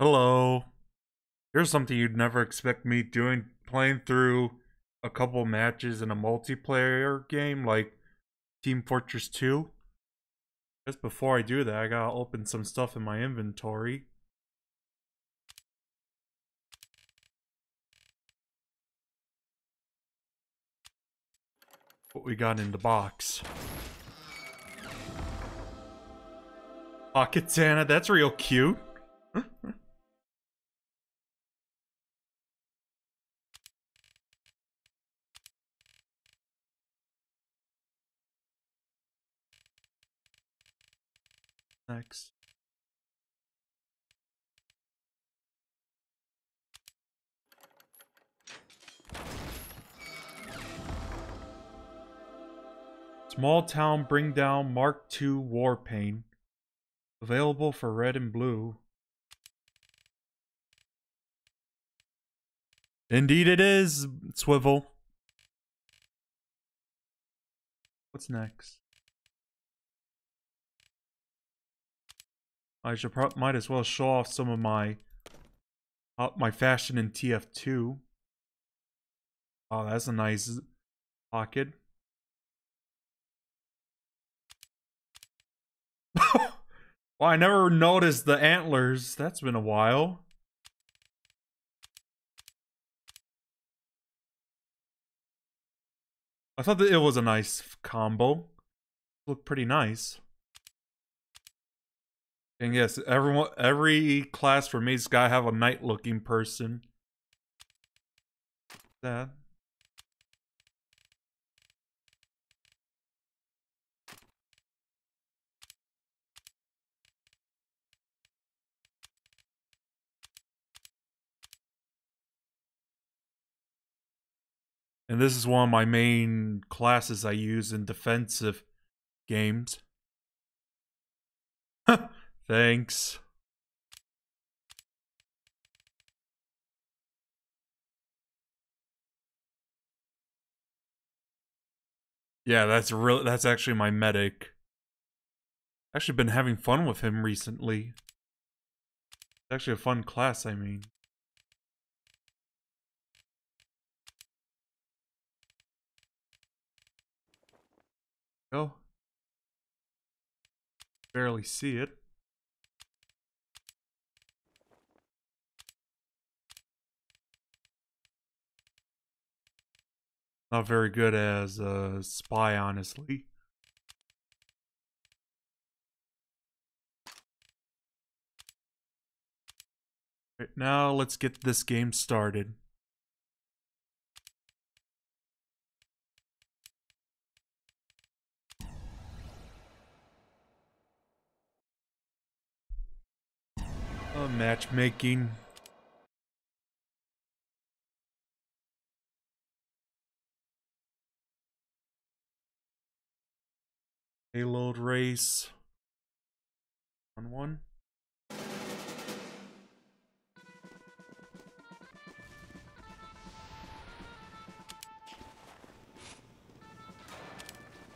Hello. Here's something you'd never expect me doing playing through a couple matches in a multiplayer game like Team Fortress 2. Just before I do that, I gotta open some stuff in my inventory. What we got in the box. Pocket Santa, that's real cute. Next. Small Town Bring Down Mark II Warpaint. Available for red and blue. Indeed it is, Swivel. What's next? I should might as well show off some of my uh, my fashion in TF2. Oh, that's a nice pocket. well, I never noticed the antlers. That's been a while. I thought that it was a nice combo. Looked pretty nice. And yes, everyone, every class for me has got to have a knight-looking person. That. And this is one of my main classes I use in defensive games. Thanks. Yeah, that's real that's actually my medic. Actually been having fun with him recently. It's actually a fun class, I mean. Oh. Barely see it. Not very good as a spy, honestly. Right now, let's get this game started. Matchmaking. Payload race. On one.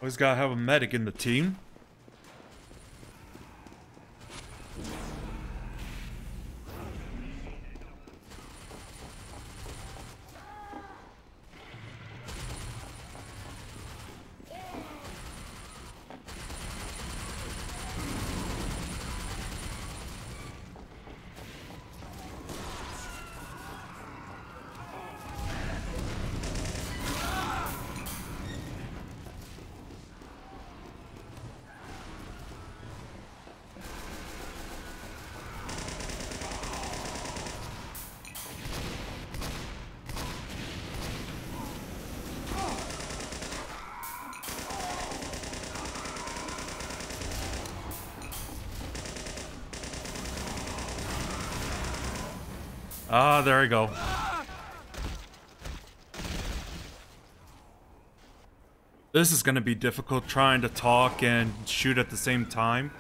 Always gotta have a medic in the team. There we go. This is going to be difficult trying to talk and shoot at the same time.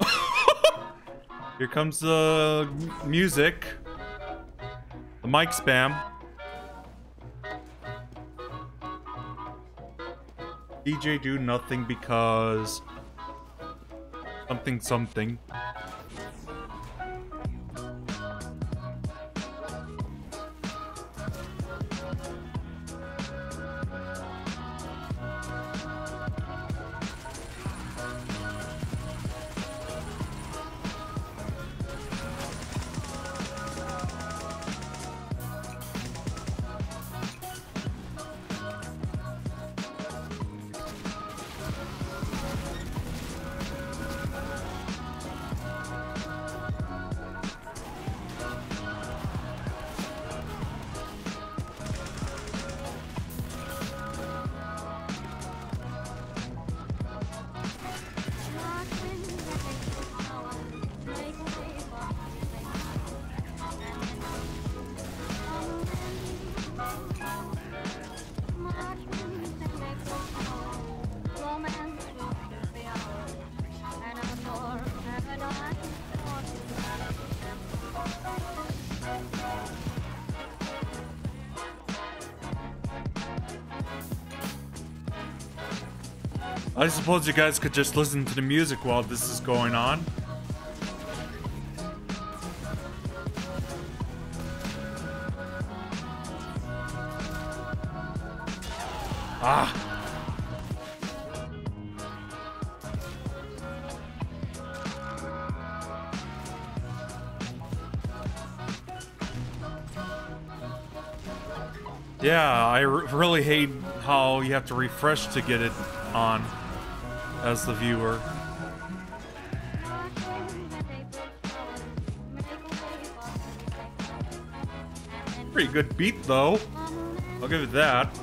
Here comes the music. The mic spam. DJ do nothing because something something. Suppose you guys could just listen to the music while this is going on. Ah. Yeah, I really hate how you have to refresh to get it on as the viewer. Pretty good beat though. I'll give it that.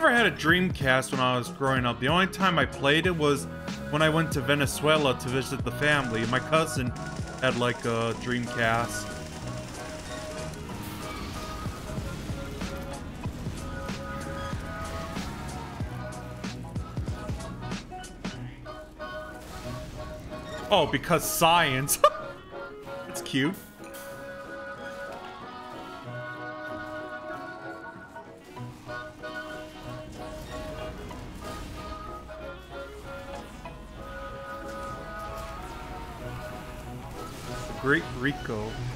Never had a Dreamcast when I was growing up. The only time I played it was when I went to Venezuela to visit the family. My cousin had like a Dreamcast. Oh, because science. That's cute. Rico.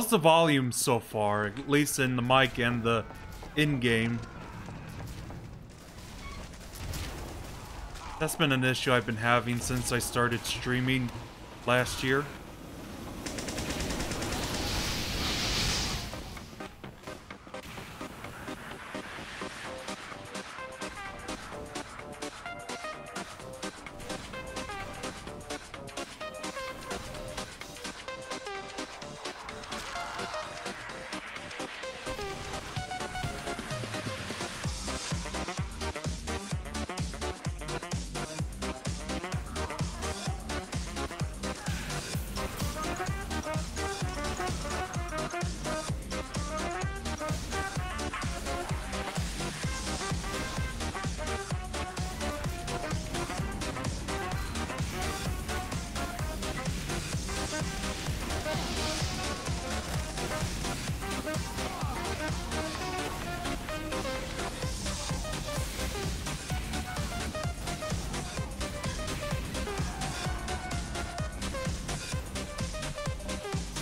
How's the volume so far? At least in the mic and the in-game. That's been an issue I've been having since I started streaming last year.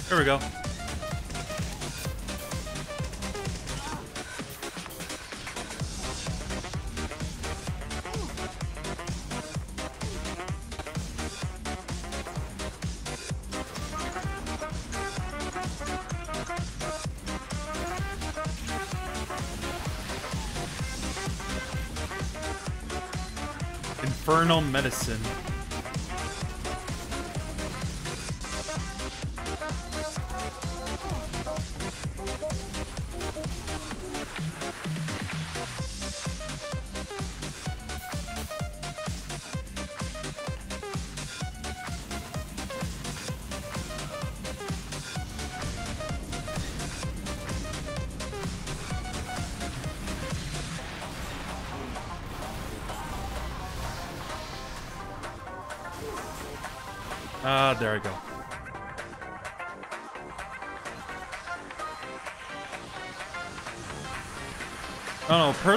Here we go. Infernal Medicine.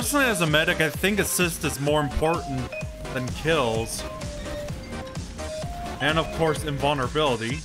Personally as a medic, I think assist is more important than kills. And of course, invulnerability.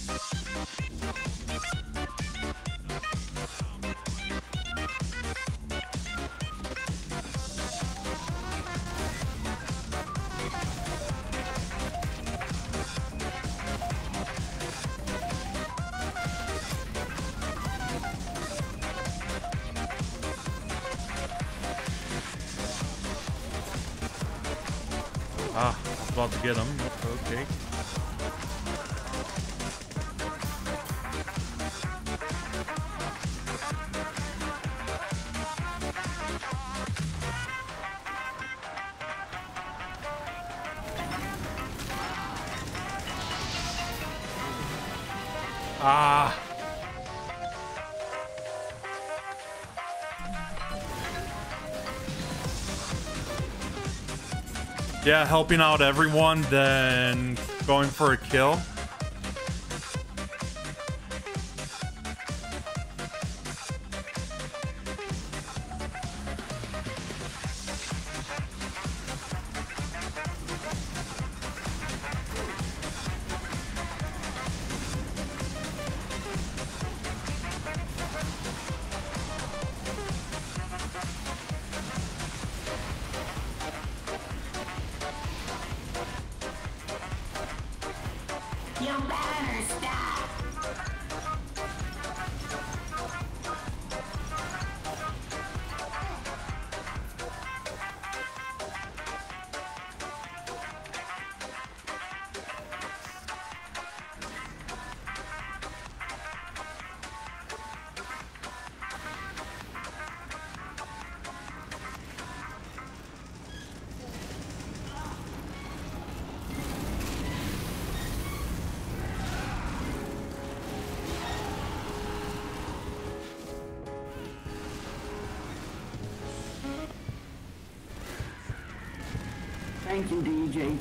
Yeah, helping out everyone, then going for a kill.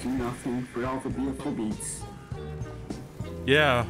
DJ to Nothing, for all the beautiful beats. Yeah.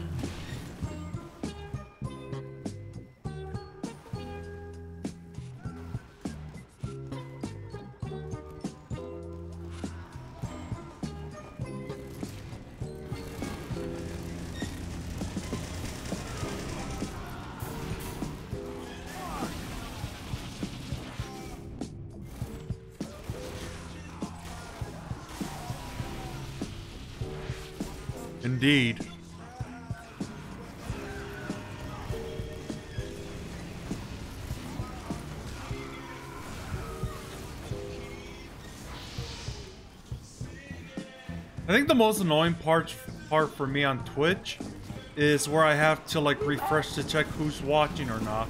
The most annoying part part for me on Twitch is where I have to like refresh to check who's watching or not.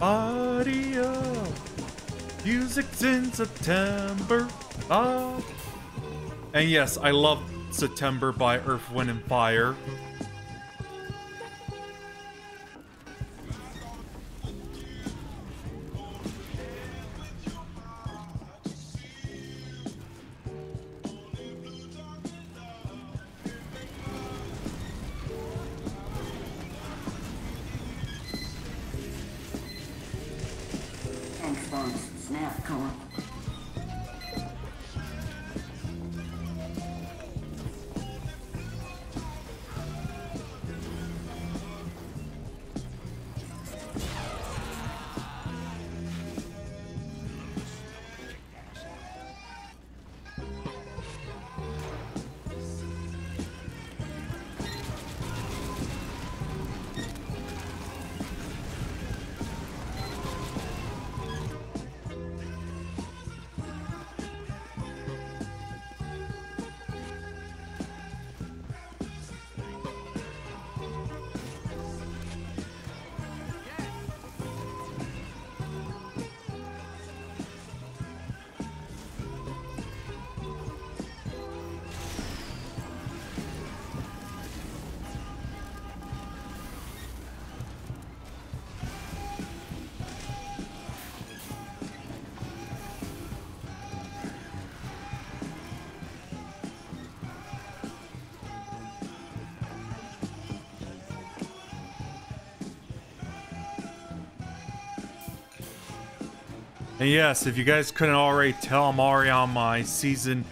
Audio. Music's in September. Ah. And yes, I love September by Earth, Wind, and Fire. And yes, if you guys couldn't already tell, I'm already on my season,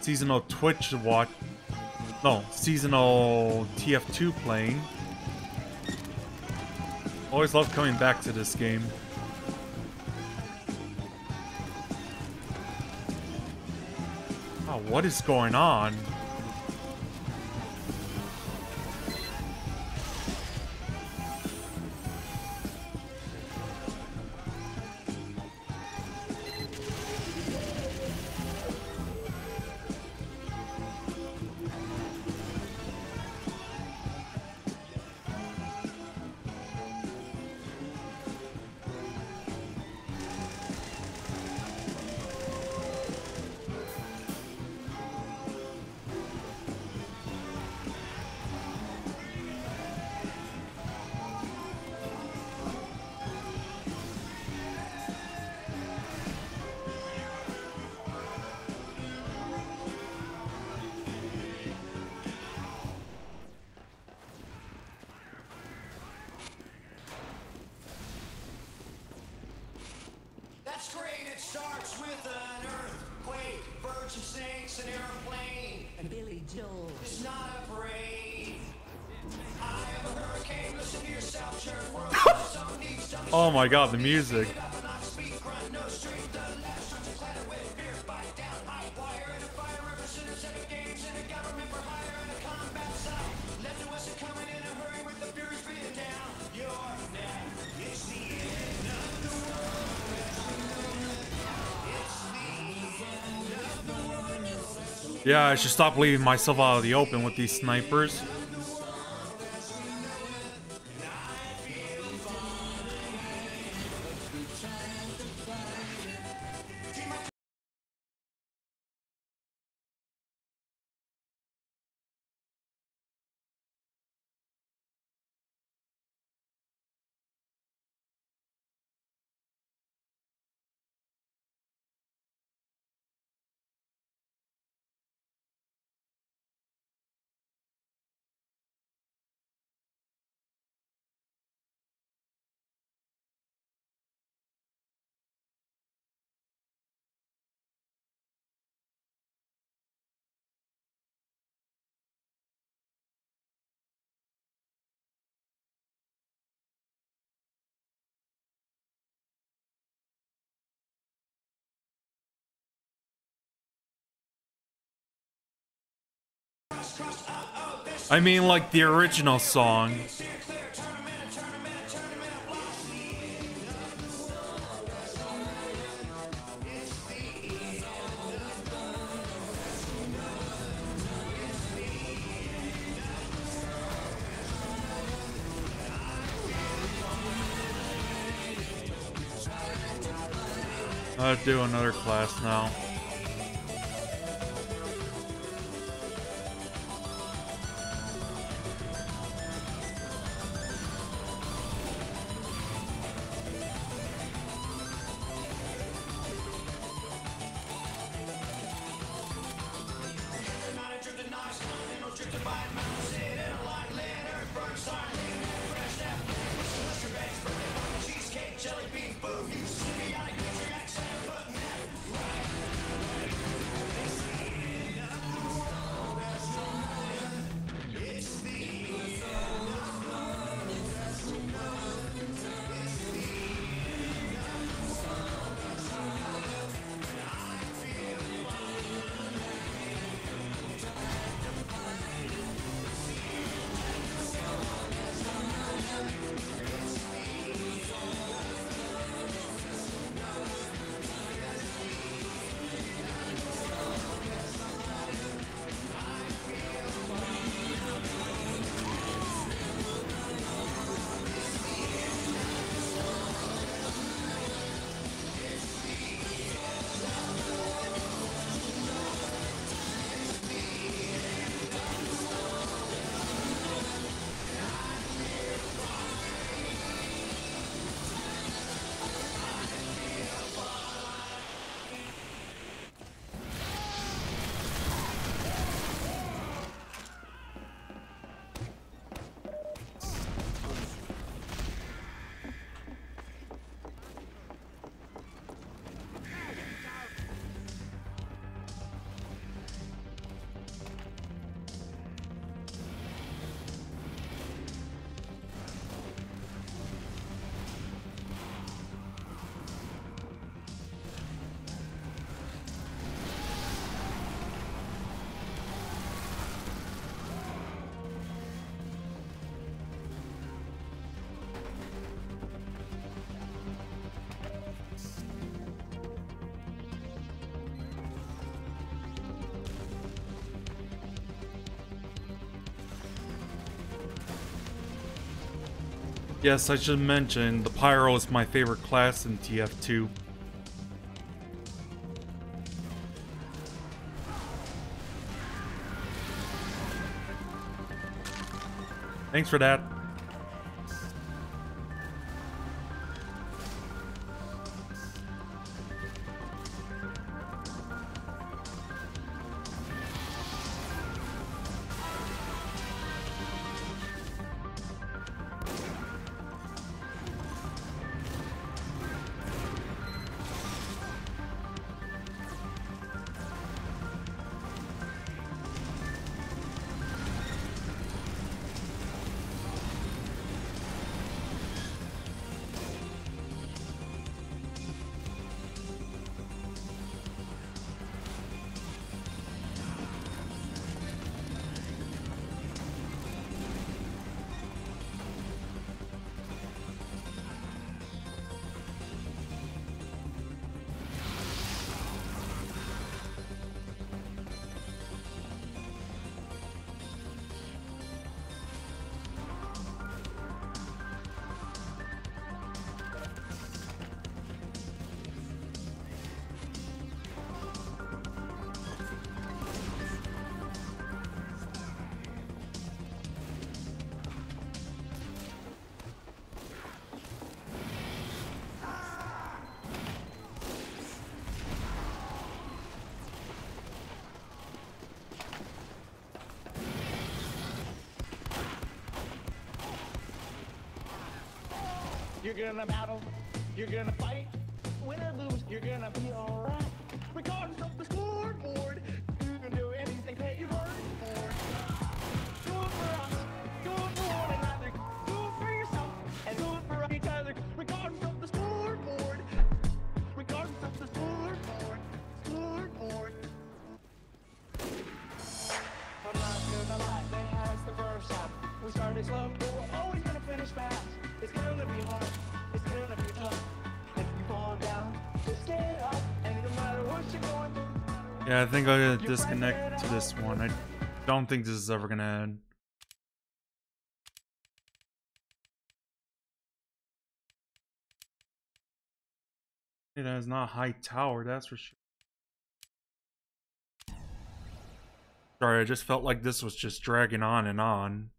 seasonal Twitch watch. No, seasonal TF2 playing. Always love coming back to this game. Oh, what is going on? End god, the music. Yeah, I should stop leaving myself out of the open with these snipers. I mean, like the original song. I'll do another class now. Yes, I should mention the Pyro is my favorite class in TF2. Thanks for that. You're gonna battle, you're gonna fight, win or lose, you're gonna be alright. Yeah, I think I'm gonna disconnect to this one. I don't think this is ever gonna end. It has not Hightower, that's for sure. Sorry, I just felt like this was just dragging on and on.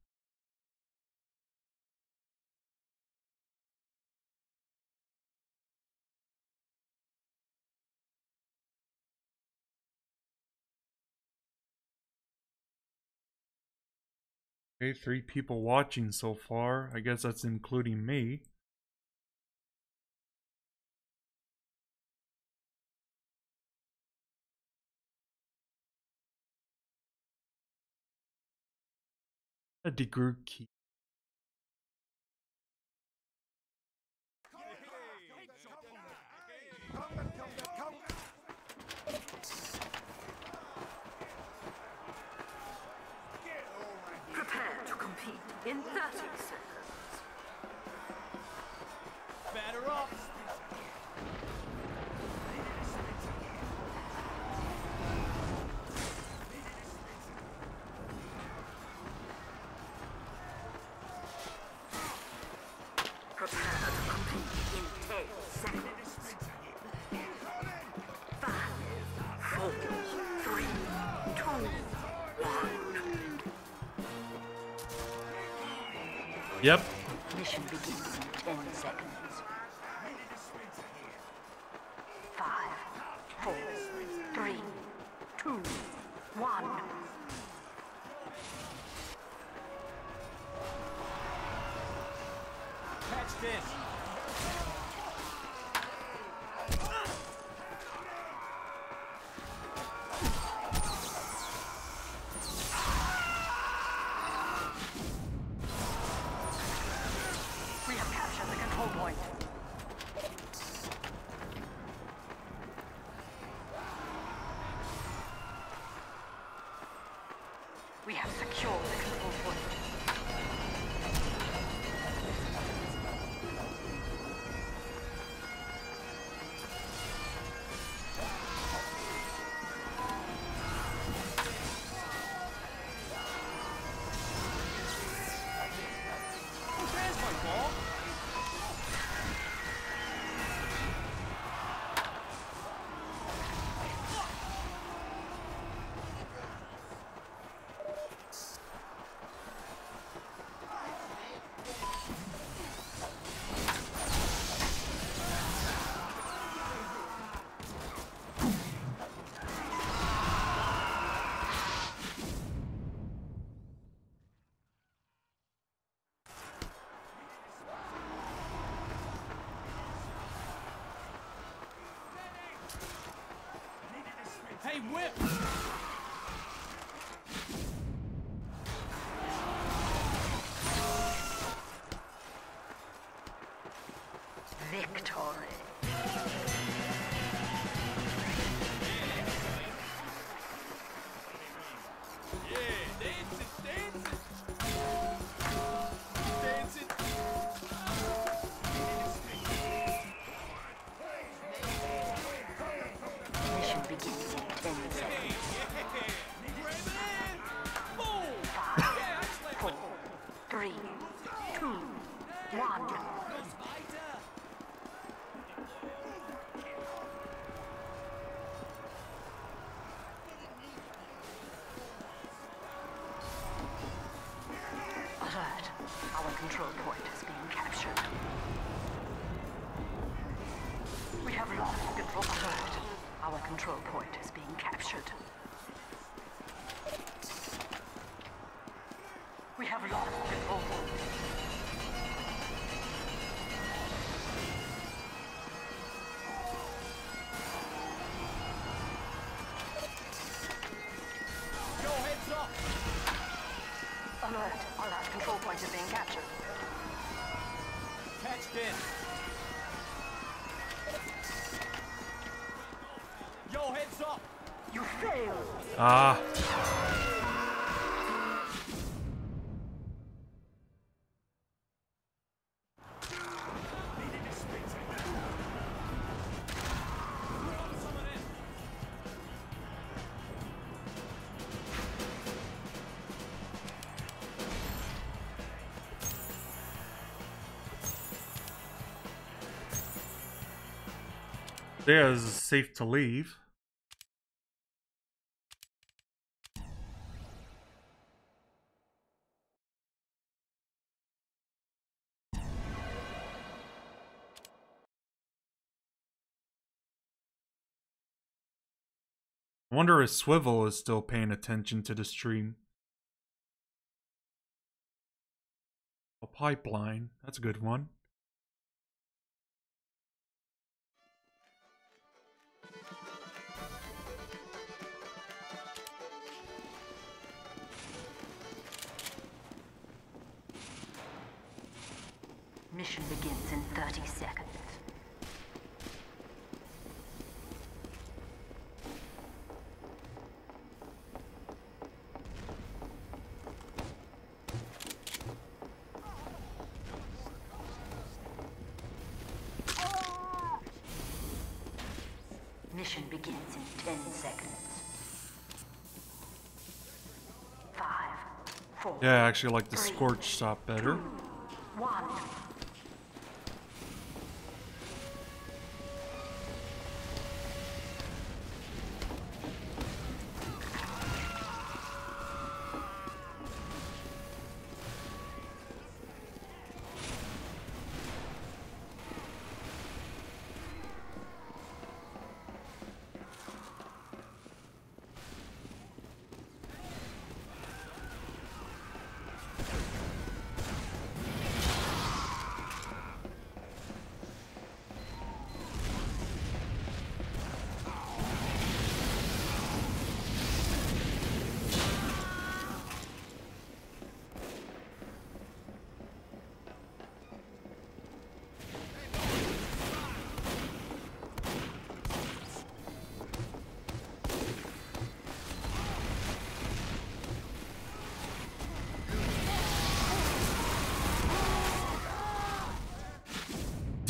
Okay, three people watching so far. I guess that's including me. A degree key. Hey, whip! Control point is being captured. We have lost control. Alert. Our control point is being captured. Control point is being captured. Patched in. Yo, heads up. You failed. Ah. Yeah, it's safe to leave. I wonder if Swivel is still paying attention to the stream. A pipeline. That's a good one. Yeah, I actually like the Scorch Shot better.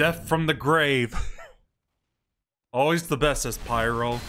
Death from the grave. Always the best as Pyro.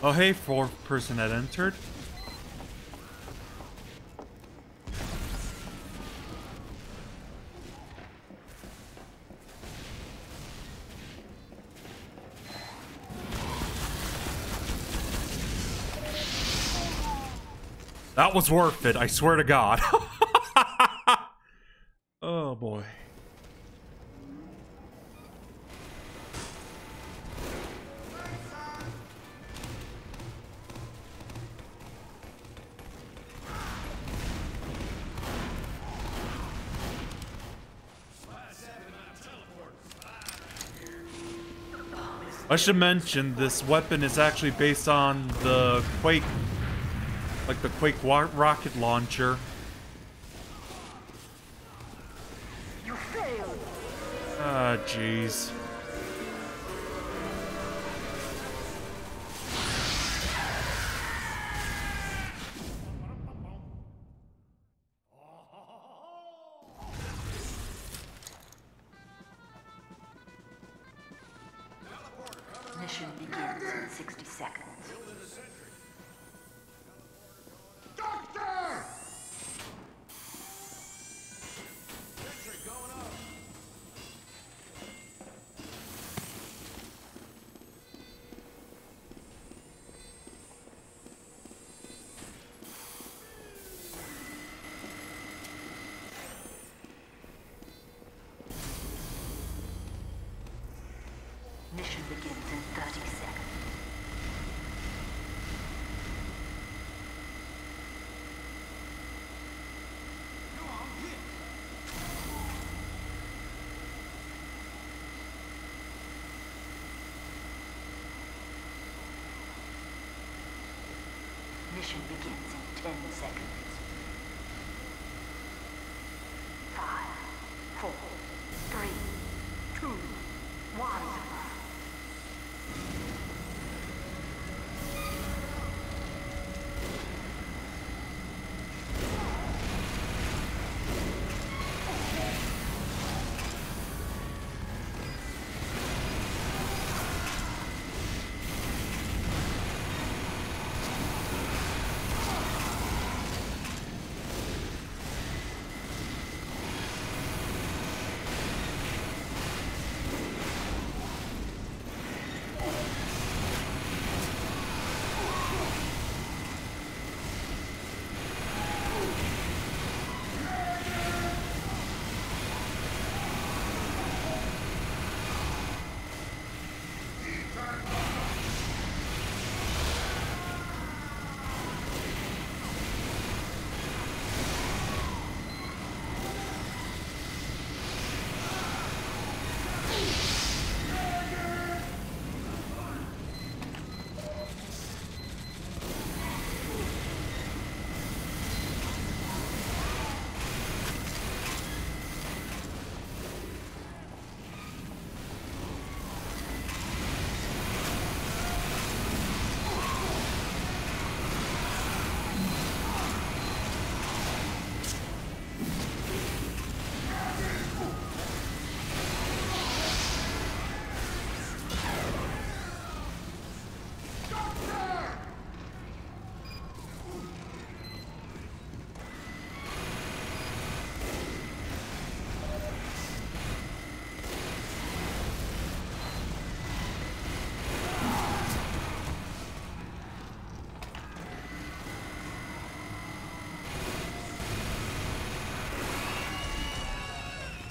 Oh, hey, fourth person that entered. That was worth it, I swear to God. oh boy. I should mention this weapon is actually based on the Quake, like the Quake wa- rocket launcher. You failed. Ah, jeez.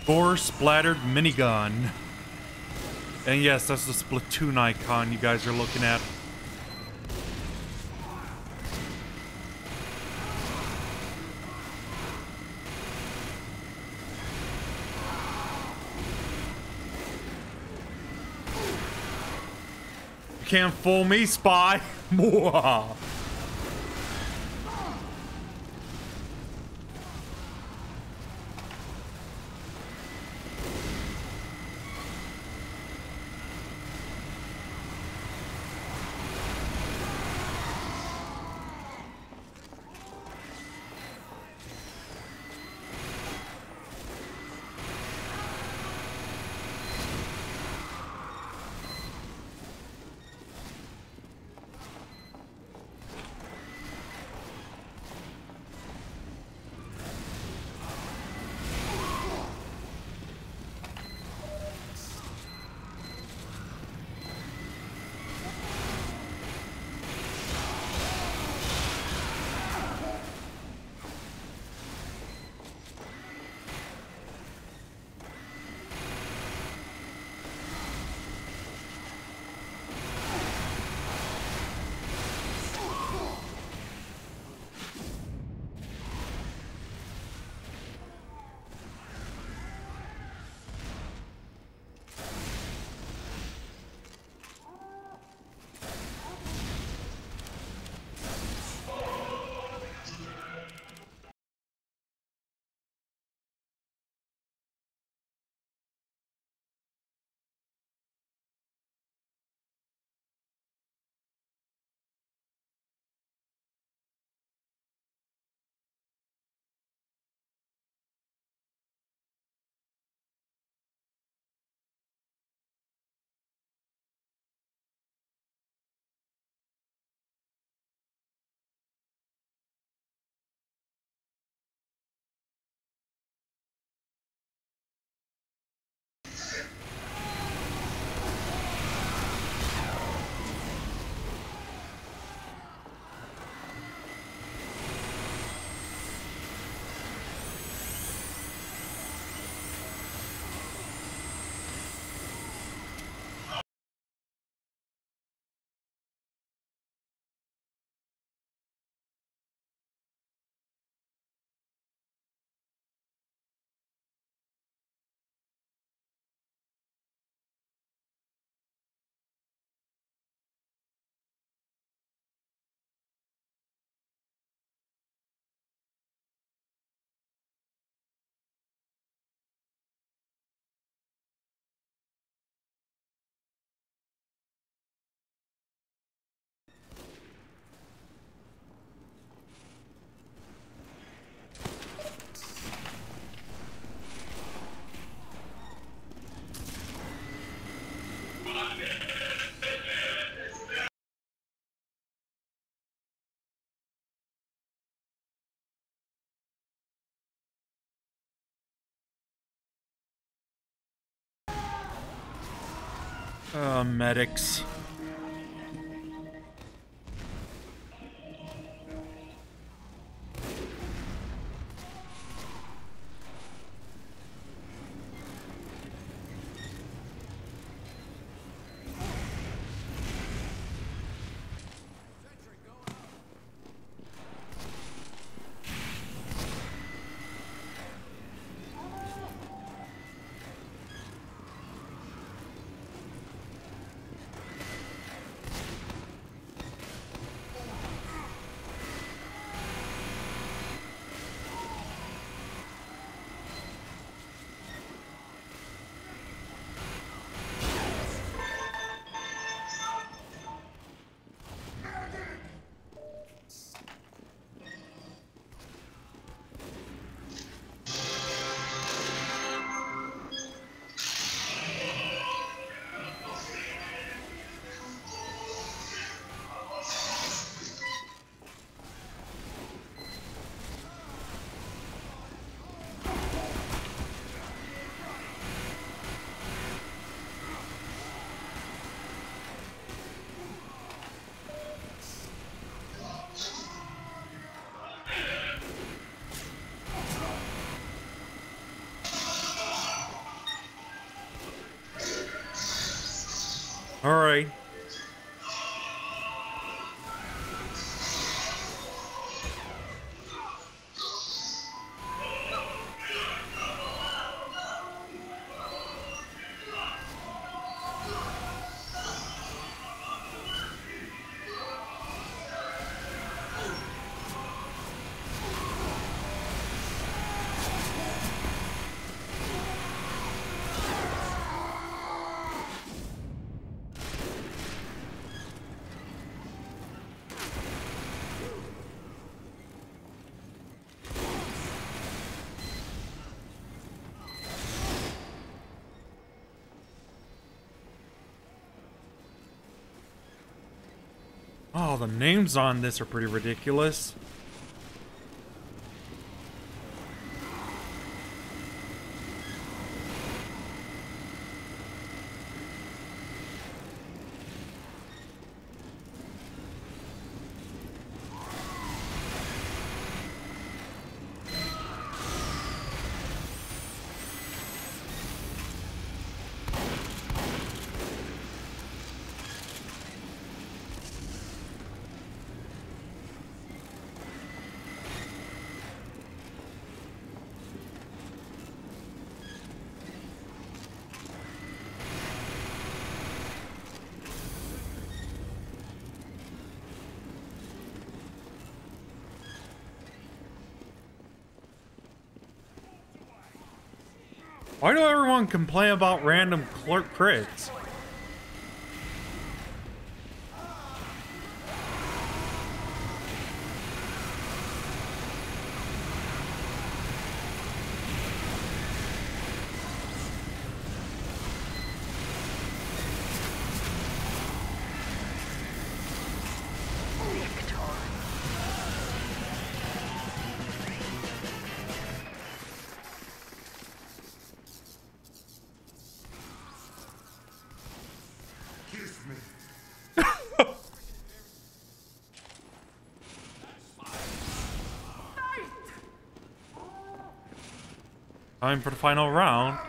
Gore splattered minigun. And yes, that's the Splatoon icon you guys are looking at. You can't fool me, spy. Uh, medics. The names on this are pretty ridiculous. Why do everyone complain about random clerk crits? Time for the final round.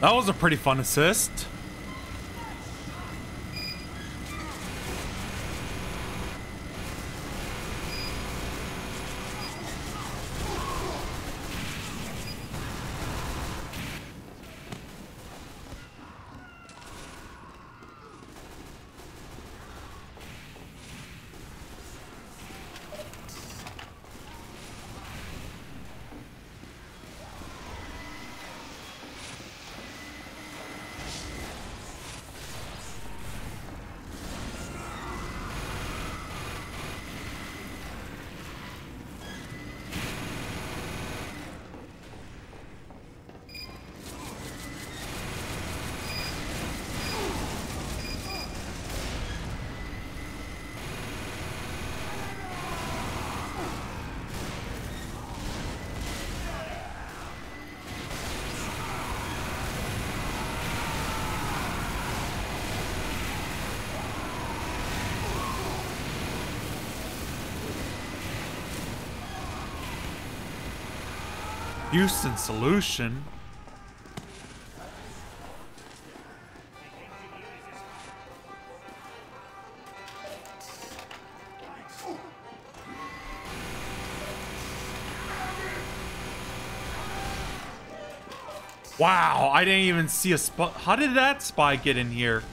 That was a pretty fun assist. Houston solution. Wow, I didn't even see a spot. How did that spy get in here?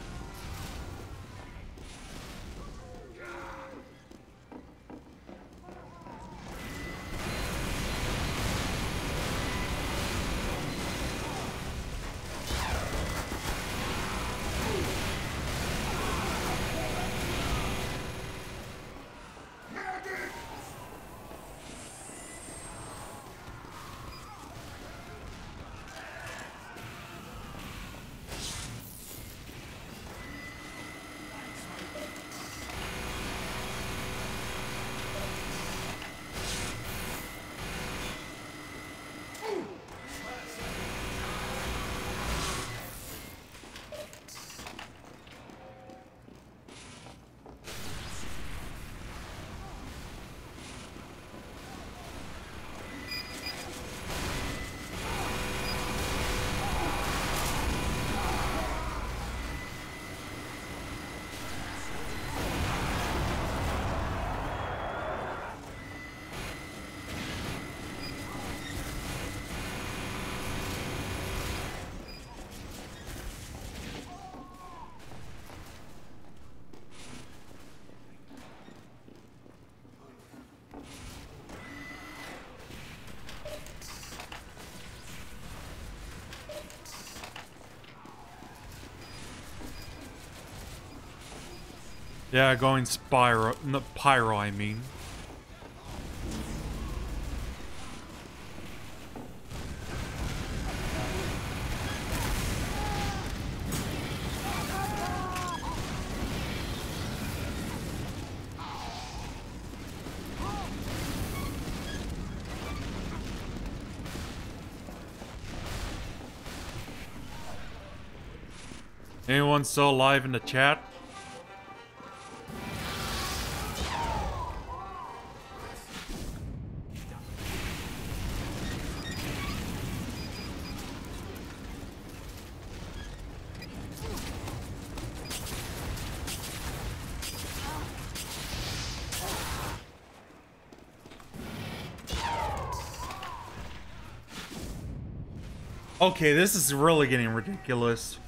Yeah, going Spyro, no, Pyro, I mean. Anyone still alive in the chat? Okay, this is really getting ridiculous.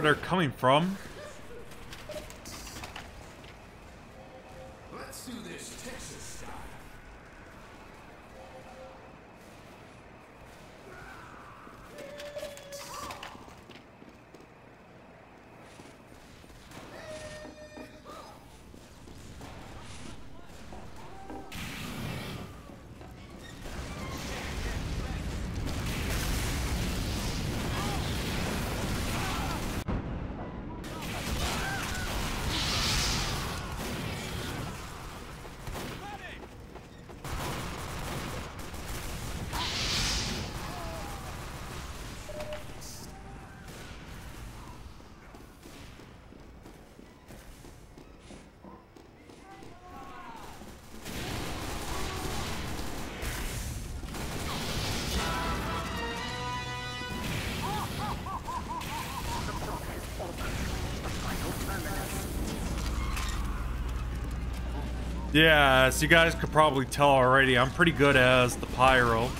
Where they're coming from. Yeah, as you guys could probably tell already, I'm pretty good as the pyro.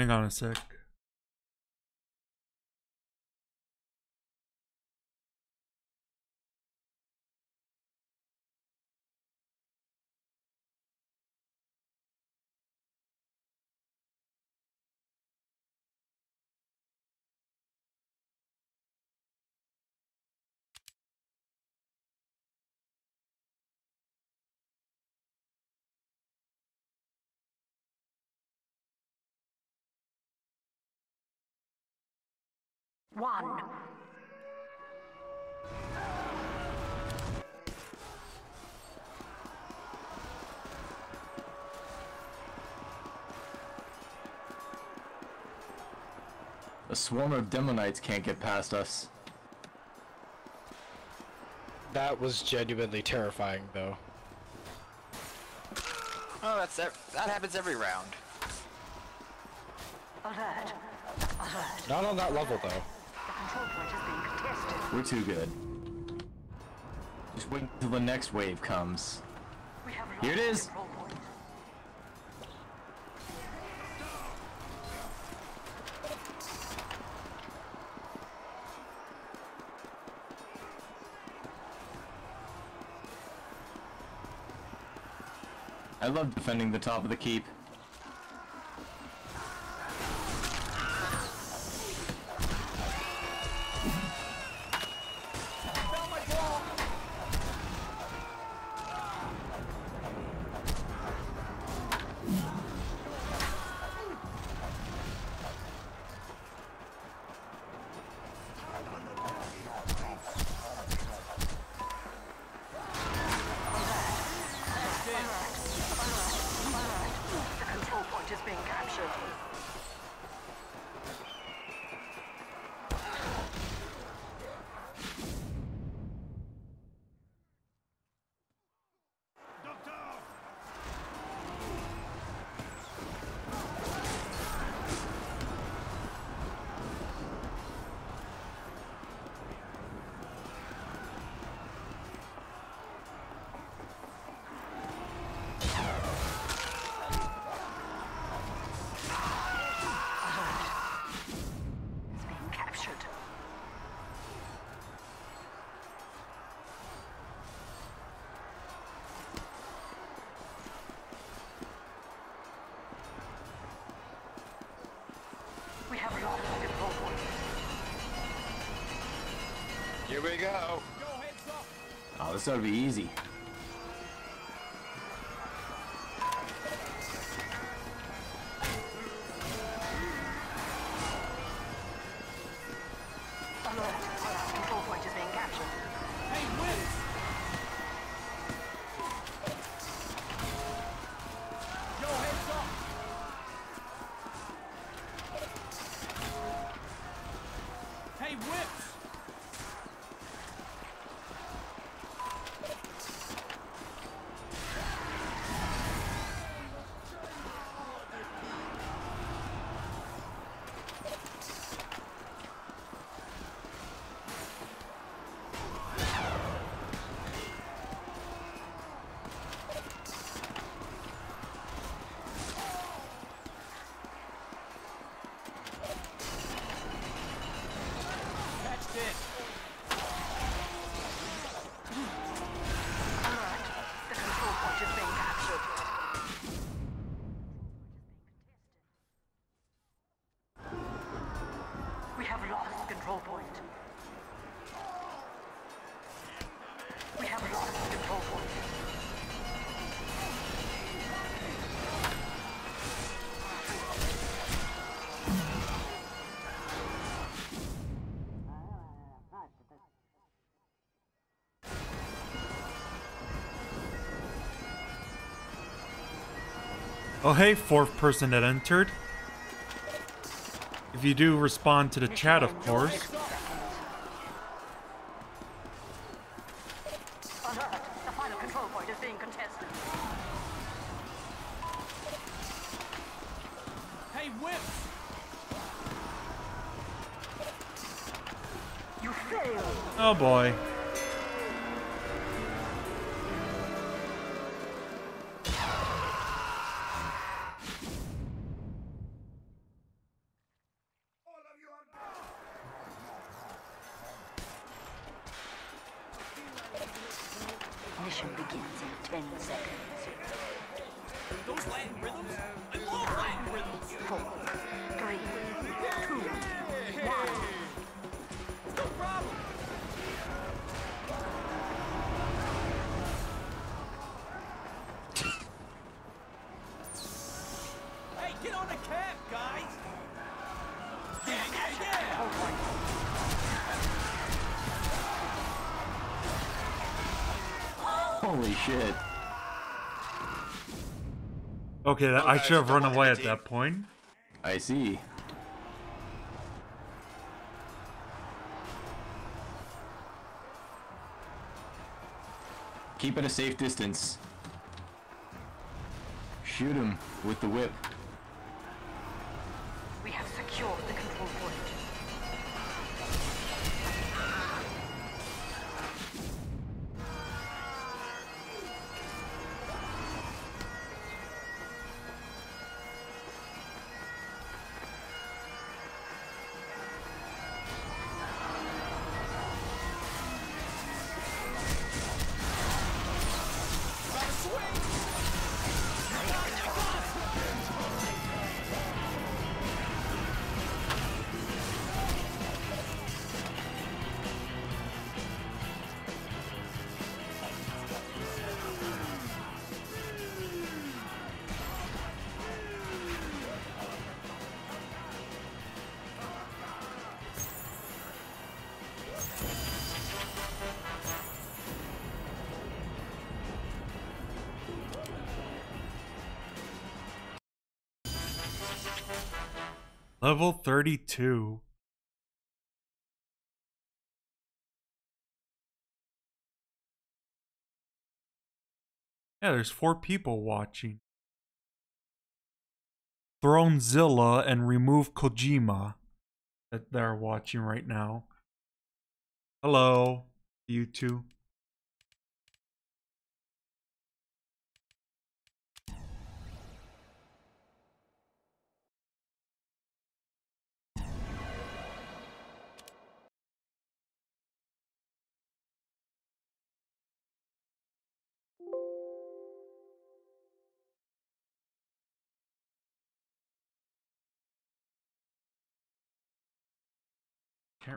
Hang on a sec. One. A swarm of demoknights can't get past us. That was genuinely terrifying, though. Oh, that's ev- that happens every round. Alert. Alert. Not on that level, though. We're too good. Just wait until the next wave comes. Here it is. I love defending the top of the keep. This ought to be easy. Oh, hey, fourth person that entered. If you do respond to the chat, of course. Okay, that, I should have run away at team. that point. I see. Keep at a safe distance. Shoot him with the whip. Level 32. Yeah, there's four people watching. Thronezilla and Remove Kojima that they're watching right now. Hello, you two.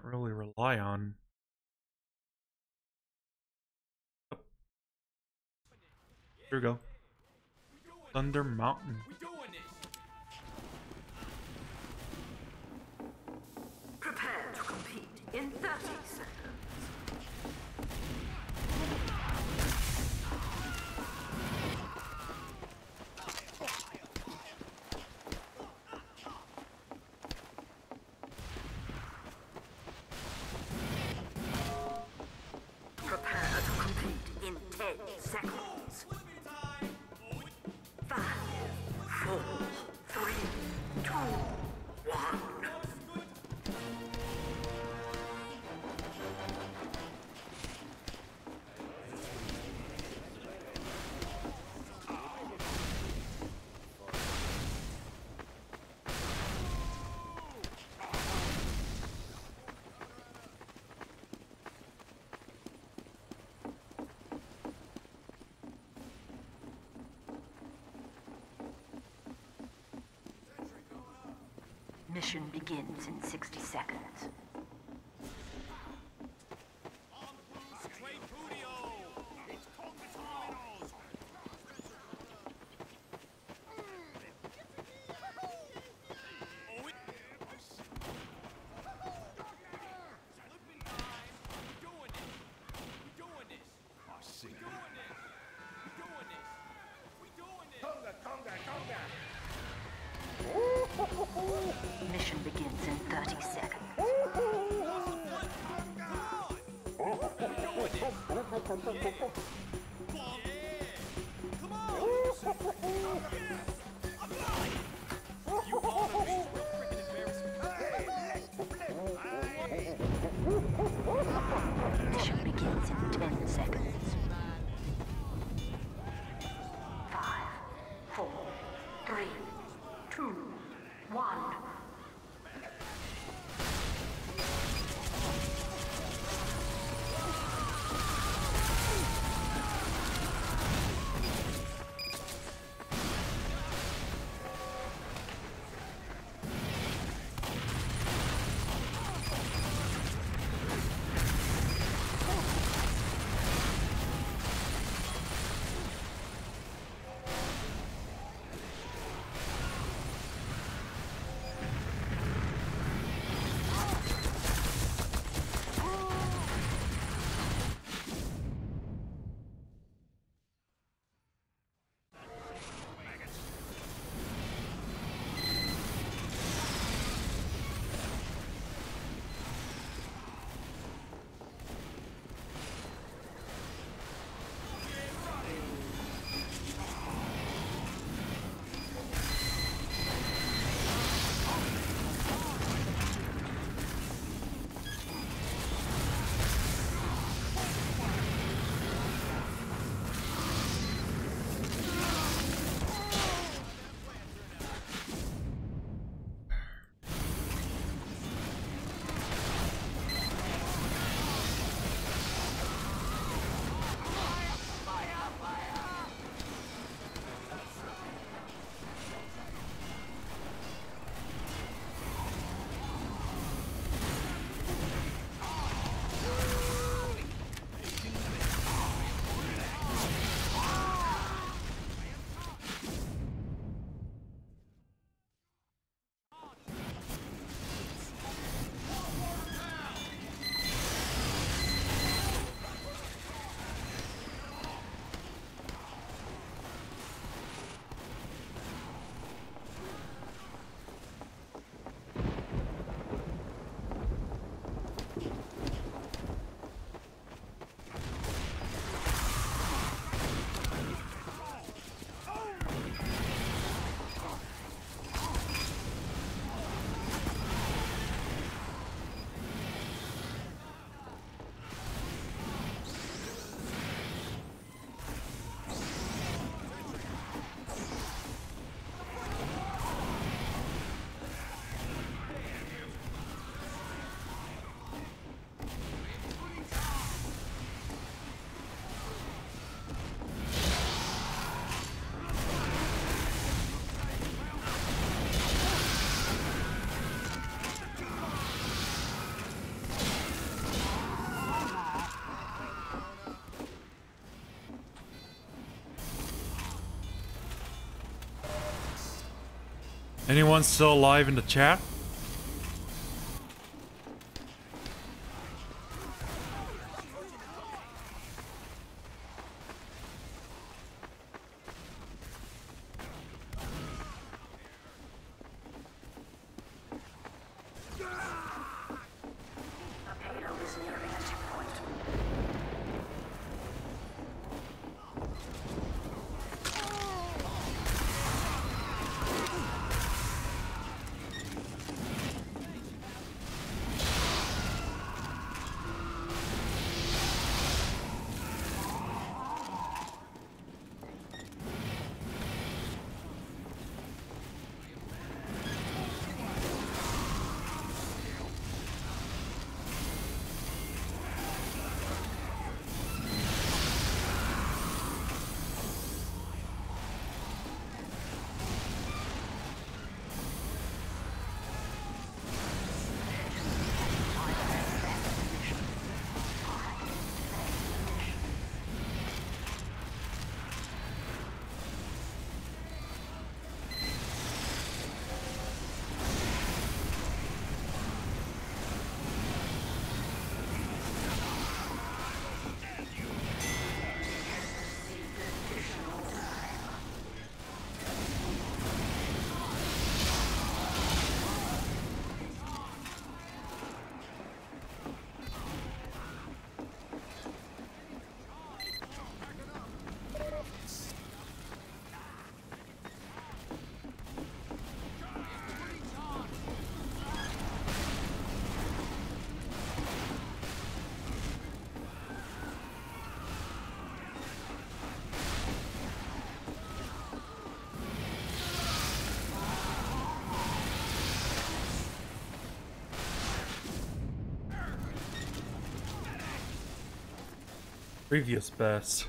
Can't really rely on. Oh. Here we go. Thunder Mountain. Prepare to compete in 30 Mission begins in 60 seconds. Anyone still alive in the chat? Previous best.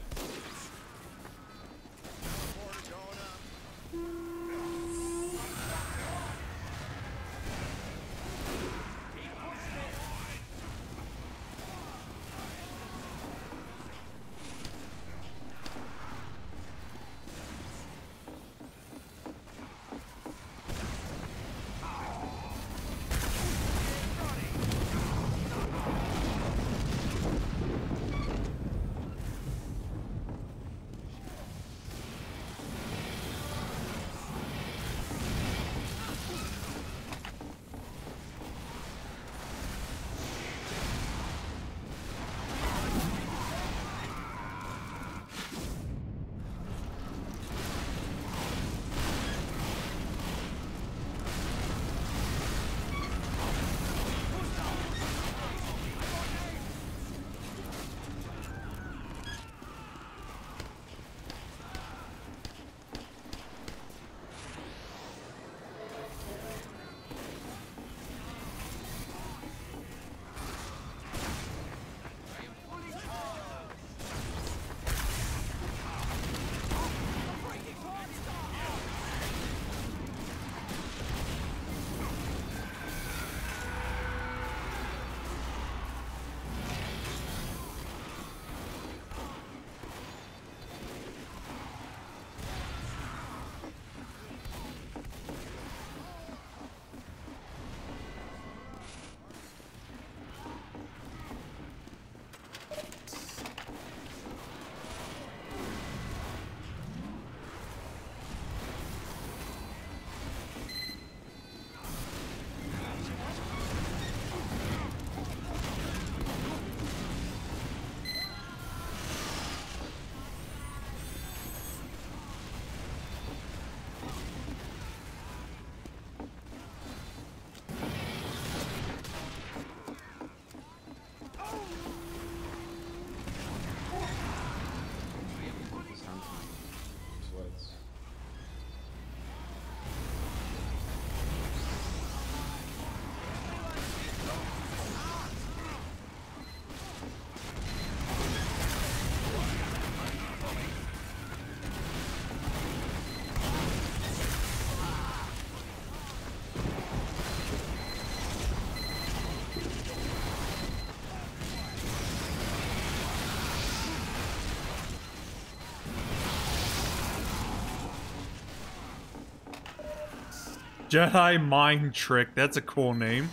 Jedi Mind Trick. That's a cool name.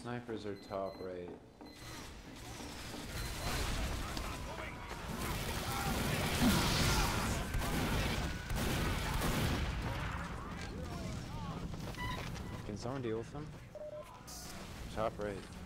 Snipers are top right. Can someone deal with them? Top right.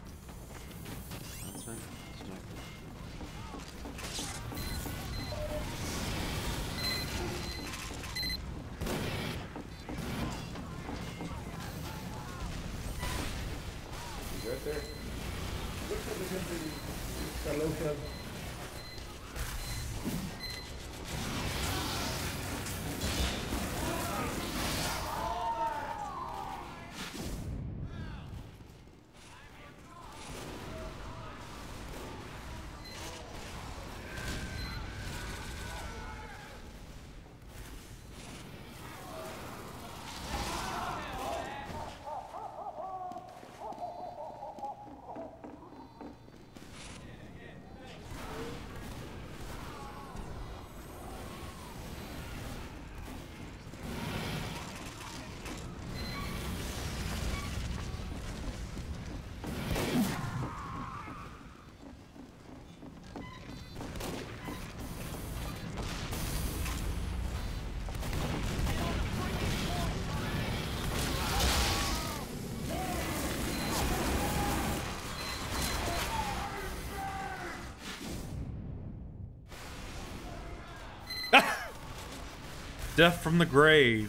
Death from the grave.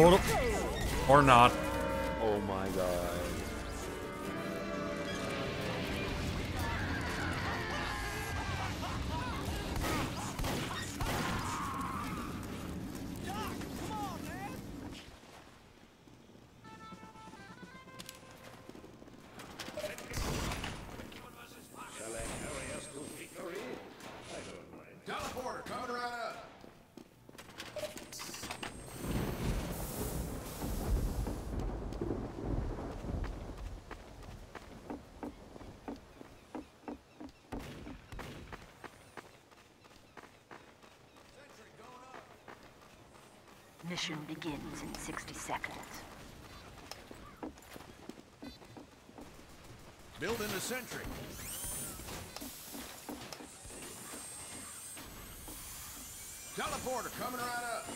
Total. Or not. Mission begins in 60 seconds. Building a sentry. Teleporter coming right up.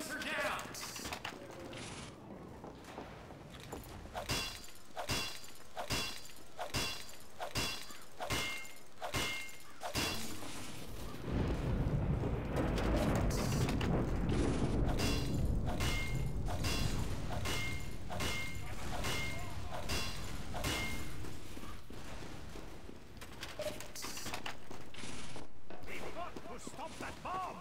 Spencer down! Stop that bomb!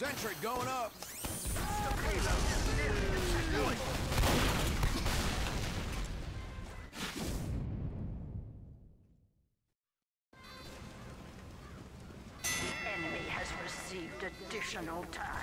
Sentry going up. Enemy has received additional time.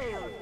Failed.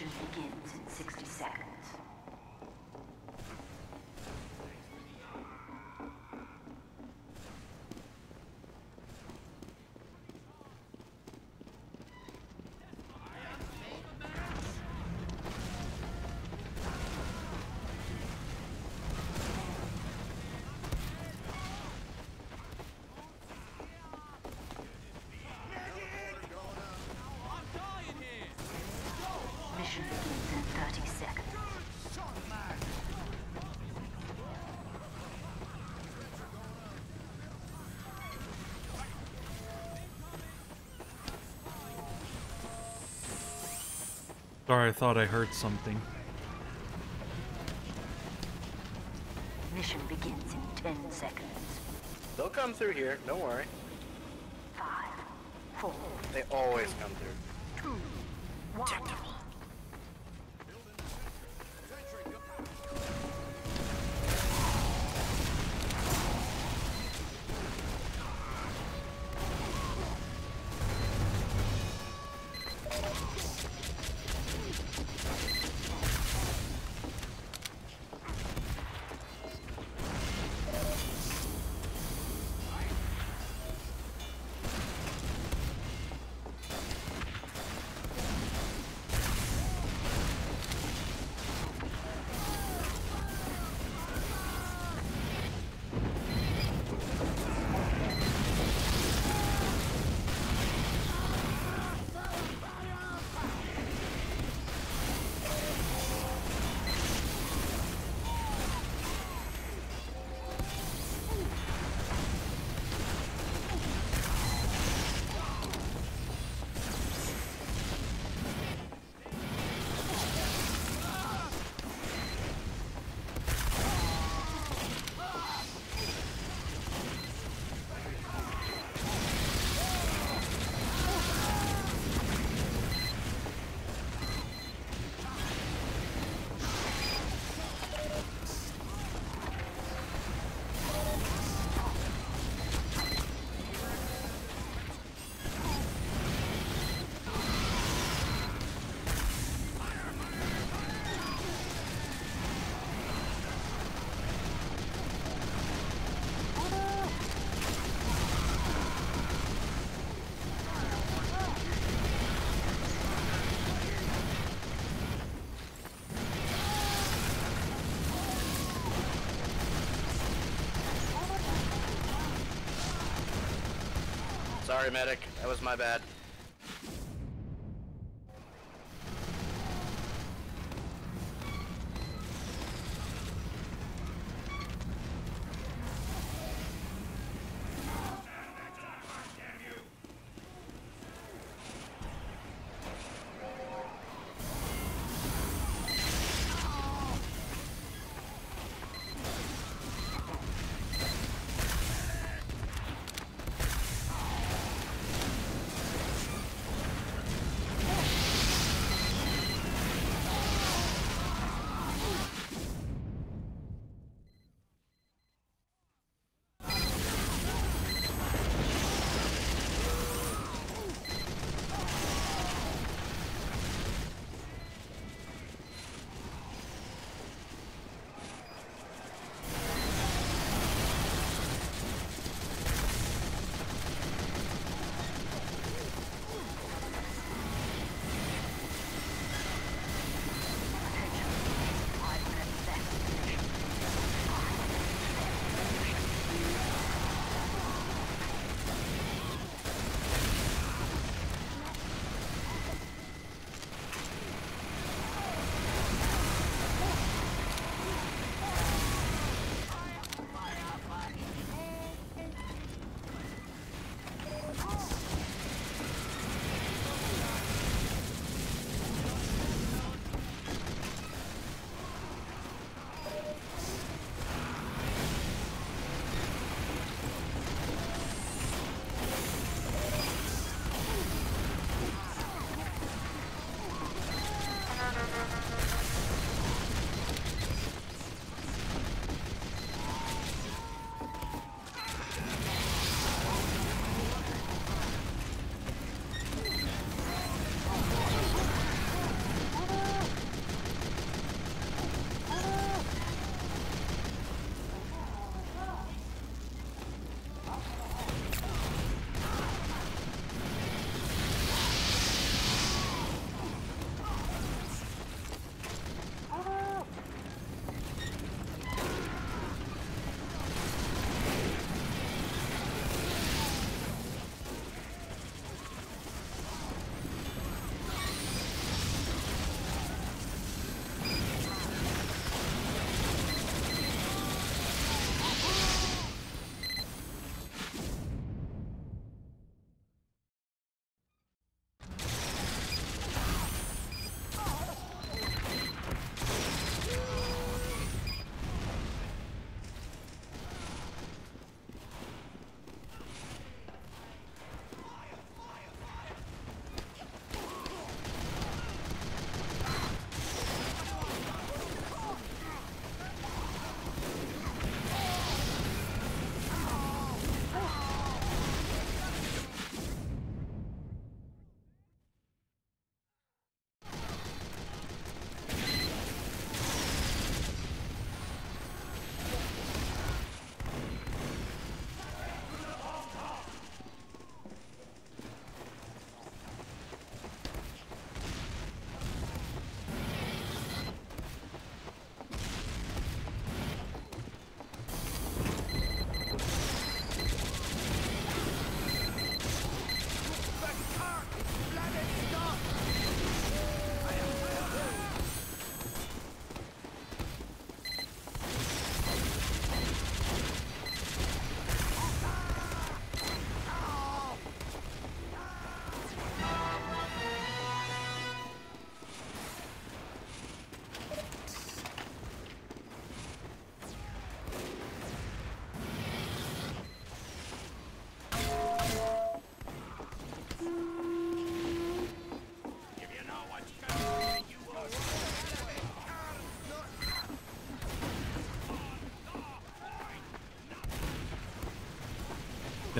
Mission begins in 60 seconds. Sorry, I thought I heard something. Mission begins in 10 seconds. They'll come through here. Don't worry. Five, four, They always come through. two, one. Sorry, medic. That was my bad.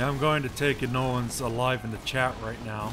Yeah, I'm going to take it no one's alive in the chat right now.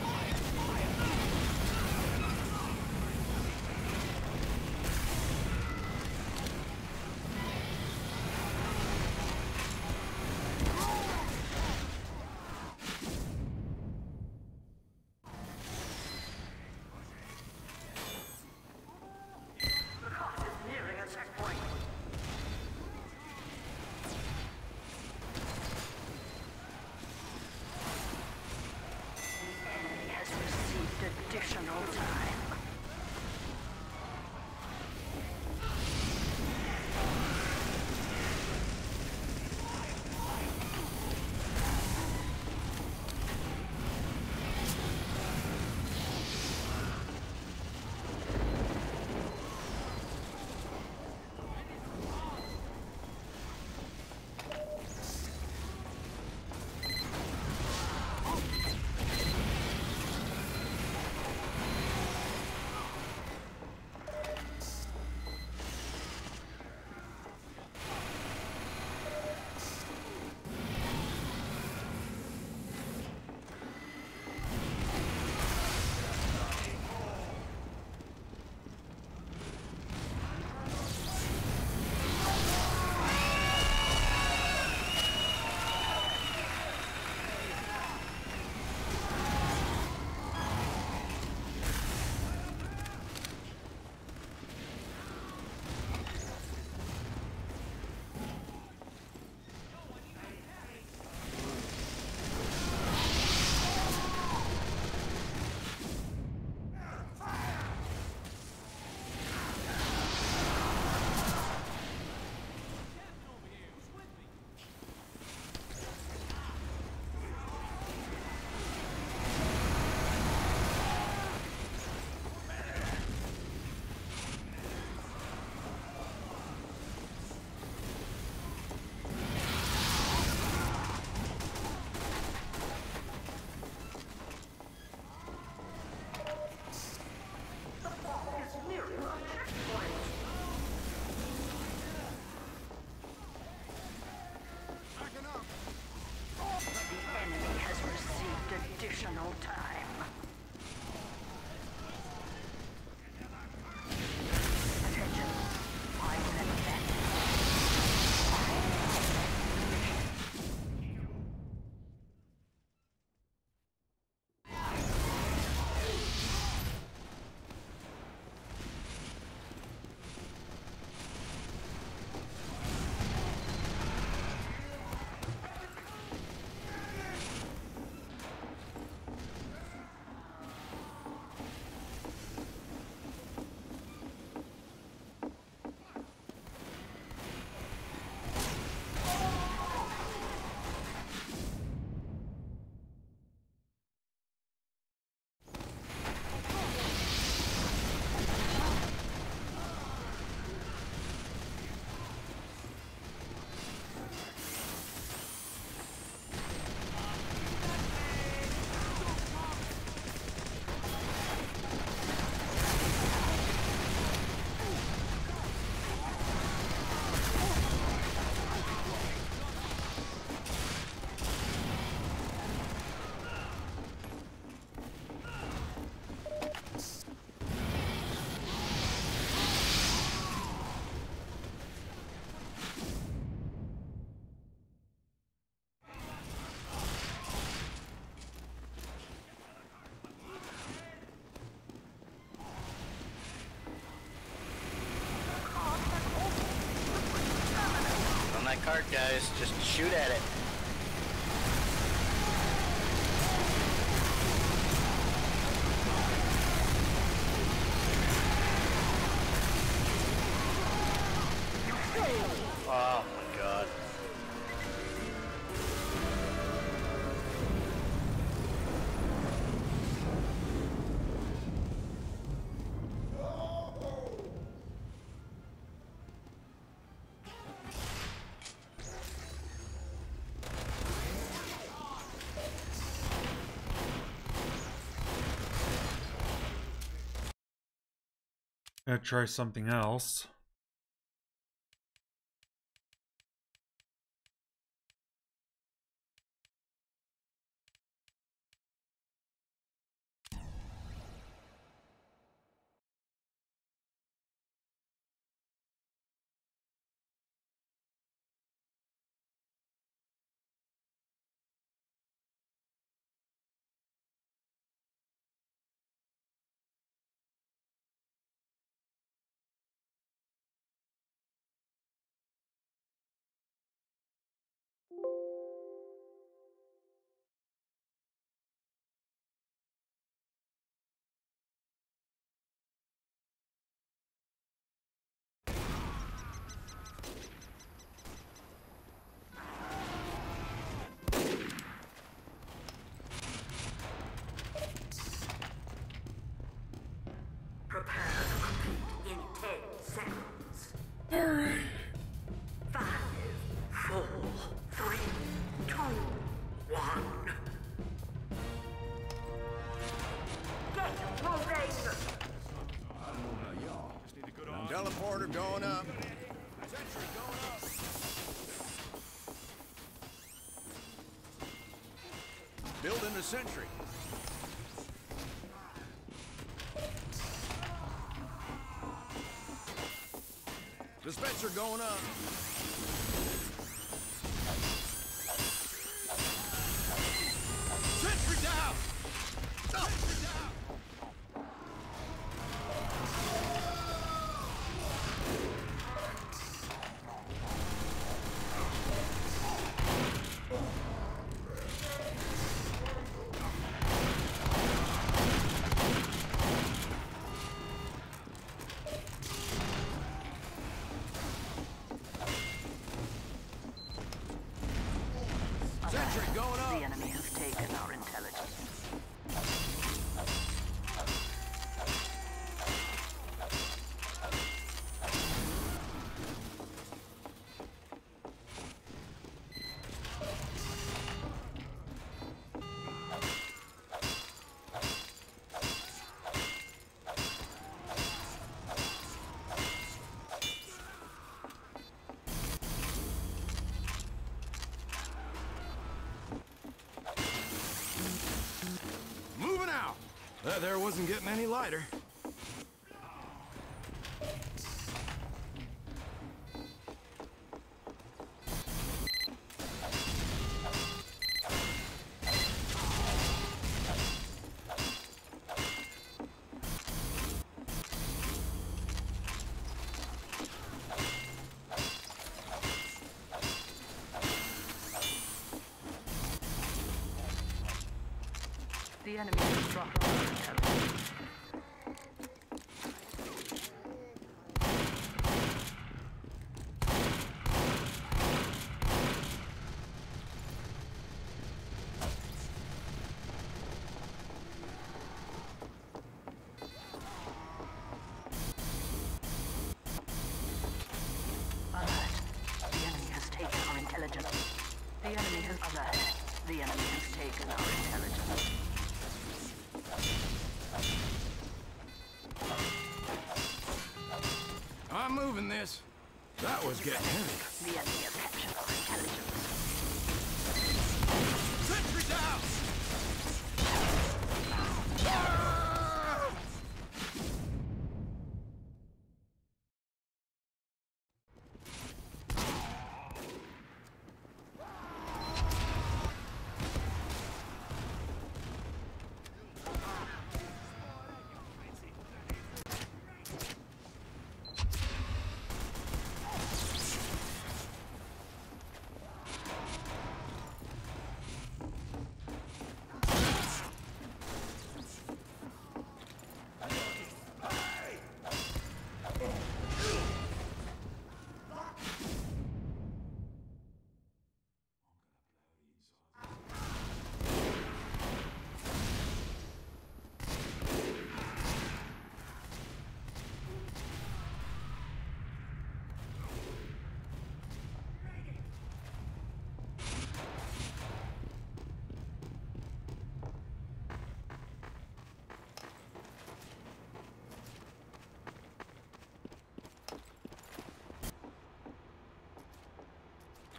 Cart, guys. Just shoot at it. Gonna try something else. Going up. Building the sentry. Dispenser going up. There wasn't getting any lighter. The enemy has dropped our intelligence. Alert. The enemy has taken our intelligence. The enemy has alert. The enemy has taken our intelligence. I'm moving this. That was getting heavy. The enemy has captured our intelligence. Sentry down!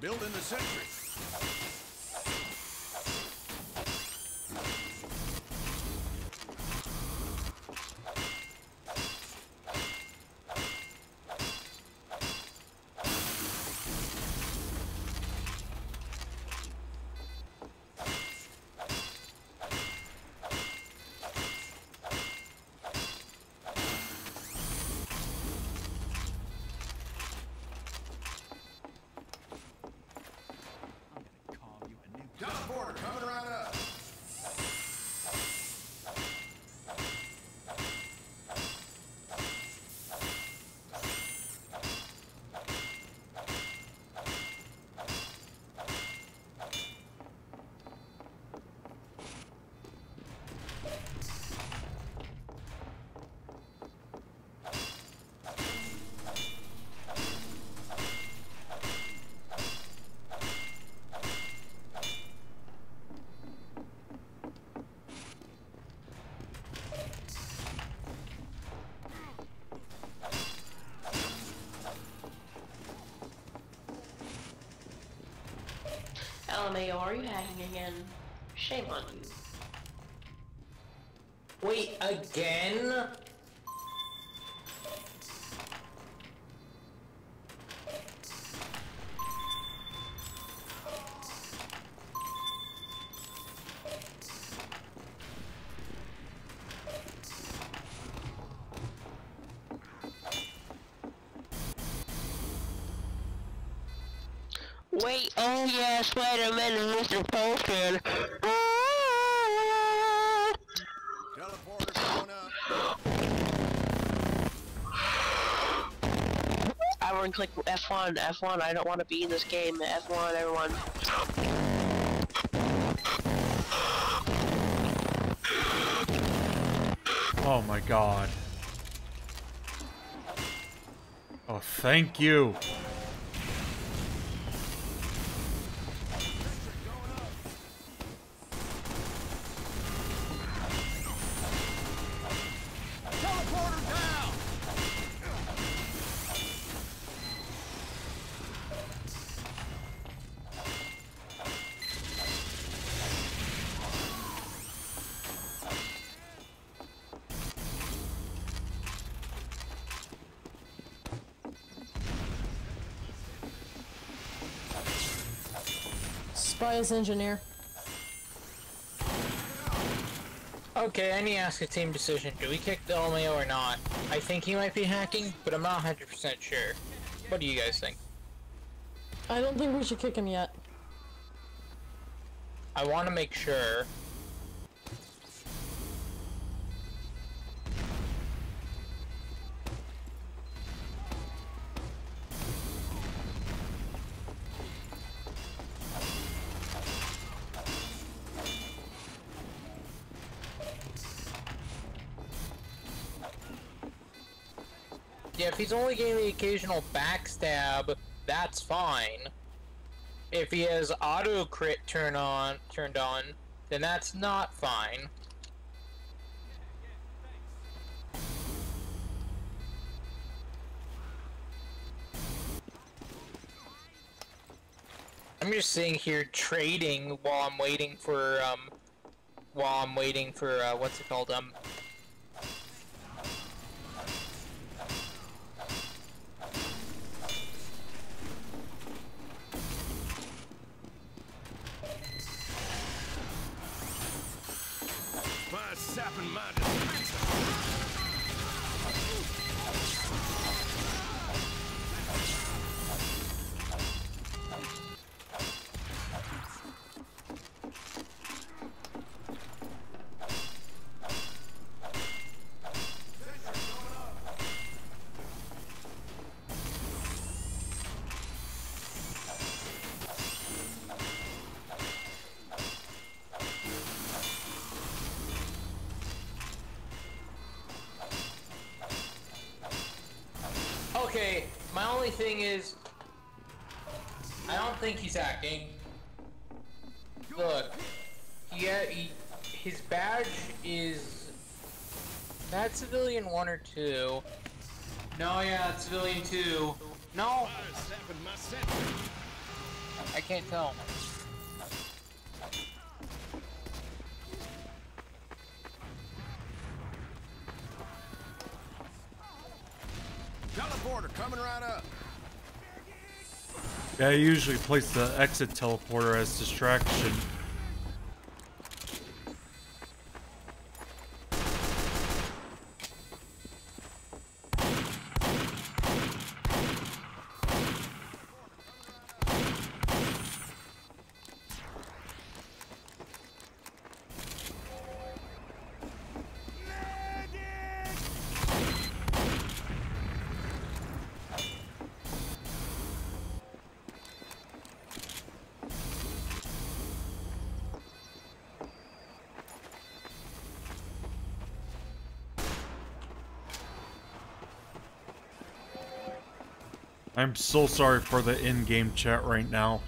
Building the sentry. Teleporter coming right are you hacking again? Shame on you. Wait, again? Yes, wait a minute, Mr. Poston. Teleporter going up. Everyone click F1, F1, I don't want to be in this game, F1, everyone. Oh my god. Oh, thank you. Bias engineer. Okay, I need to ask a team decision. Do we kick Delmeo or not? I think he might be hacking, but I'm not 100% sure. What do you guys think? I don't think we should kick him yet. I want to make sure. Yeah, if he's only getting the occasional backstab, that's fine. If he has auto crit turn on turned on, then that's not fine. I'm just sitting here trading while I'm waiting for um while I'm waiting for uh, what's it called um usually place the exit teleporter as distraction. So sorry for the in-game chat right now.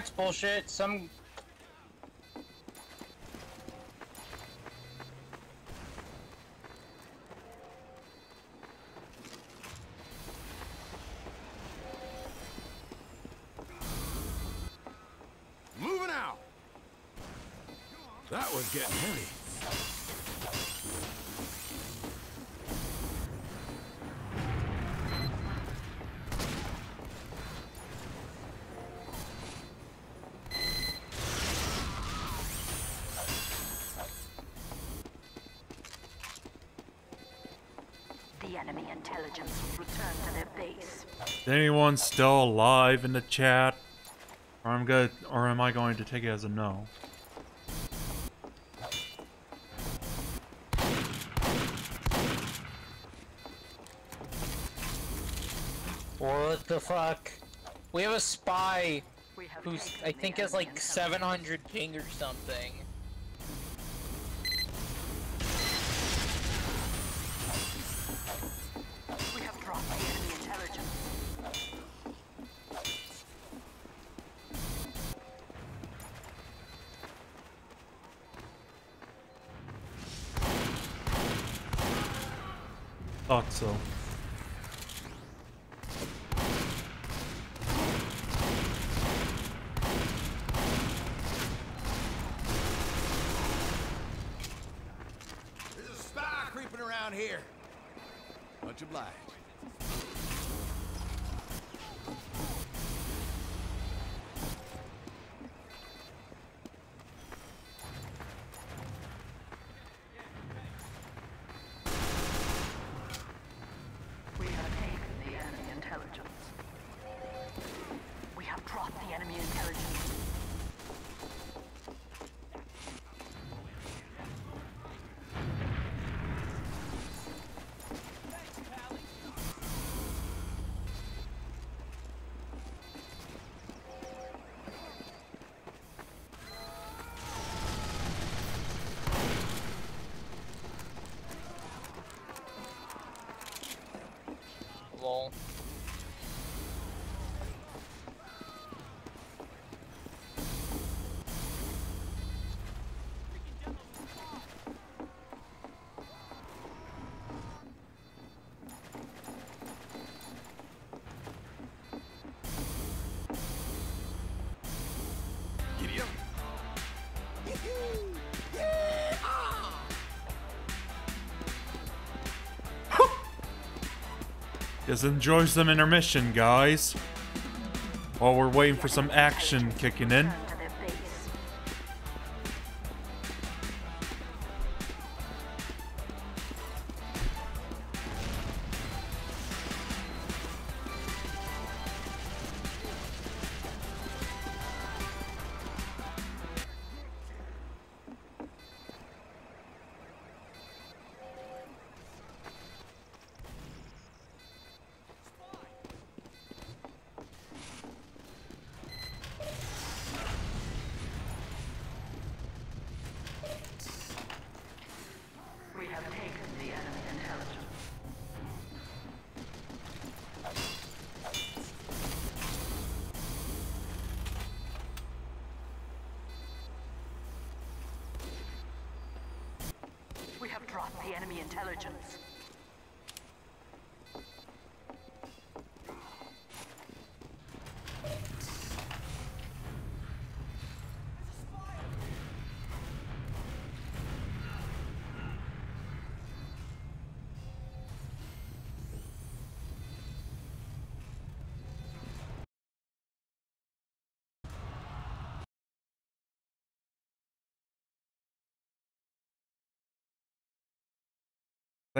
That's bullshit. Some. Moving out. That was getting heavy. Anyone still alive in the chat? Or I'm good or am I going to take it as a no? What the fuck? We have a spy who's, I think, has like 700 ping or something. Just enjoy some intermission, guys. While we're waiting for some action kicking in.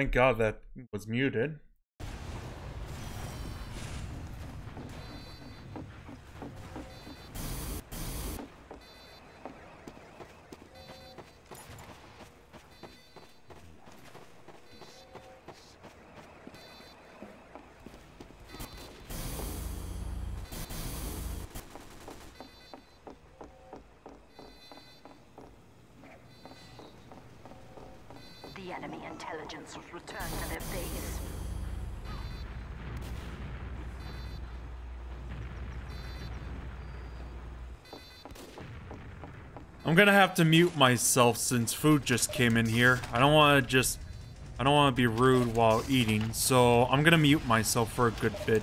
Thank God that was muted. The Enemy intelligence was returned to their base. I'm gonna have to mute myself since food just came in here. I don't want to just... I don't want to be rude while eating, so I'm gonna mute myself for a good bit.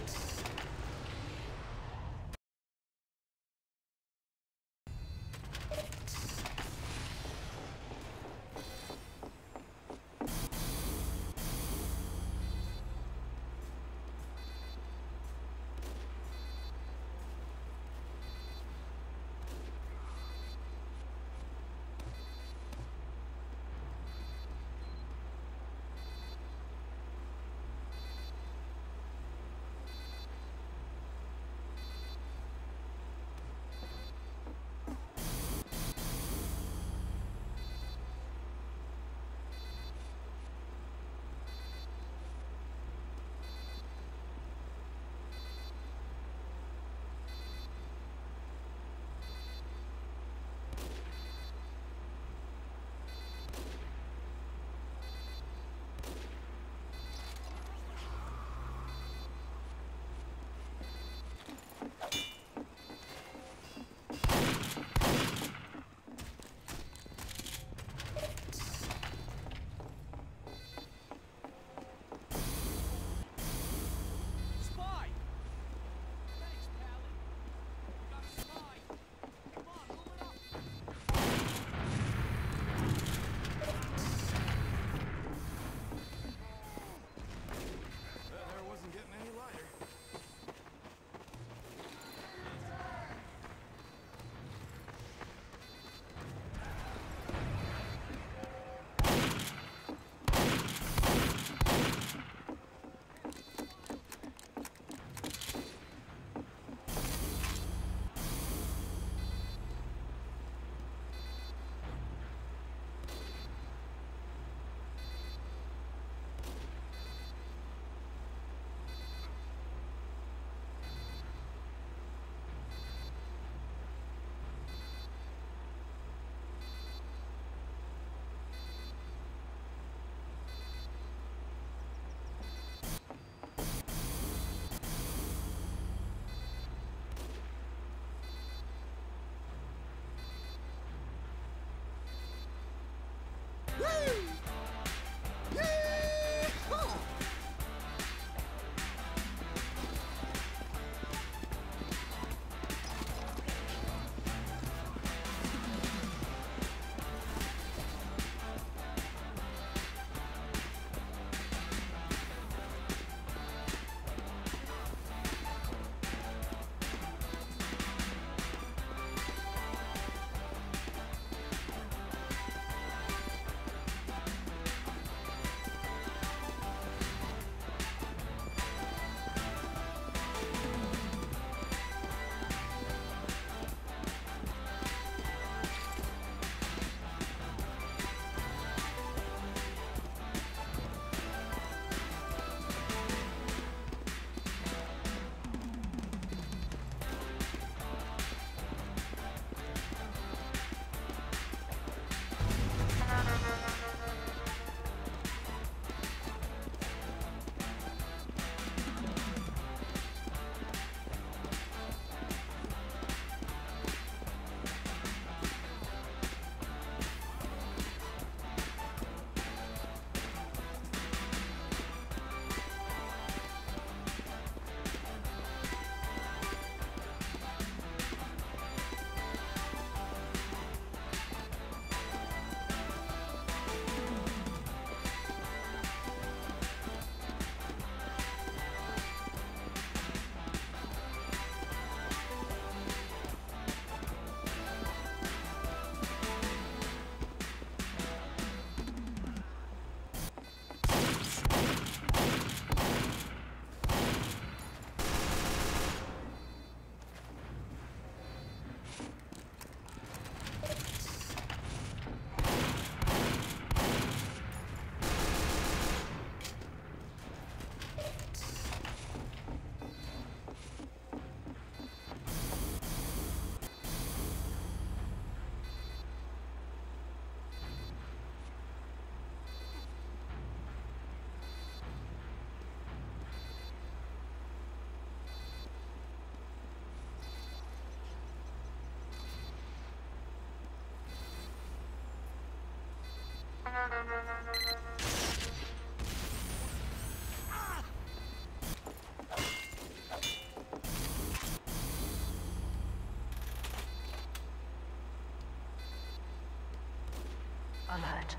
Alert.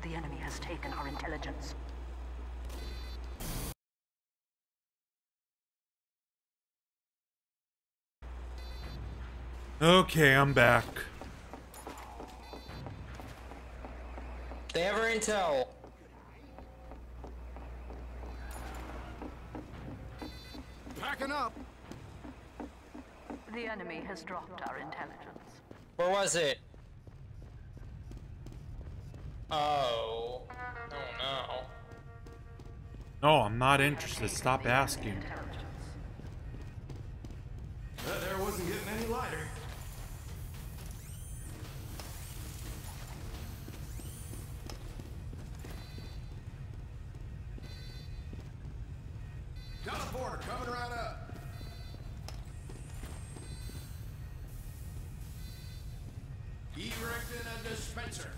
The enemy has taken our intelligence. Okay, I'm back. They have our intel. Packing up. The enemy has dropped our intelligence. Where was it? Oh. Oh no. No, I'm not interested. Stop asking. That air wasn't getting any lighter. Teleporter coming right up. Erecting a dispenser.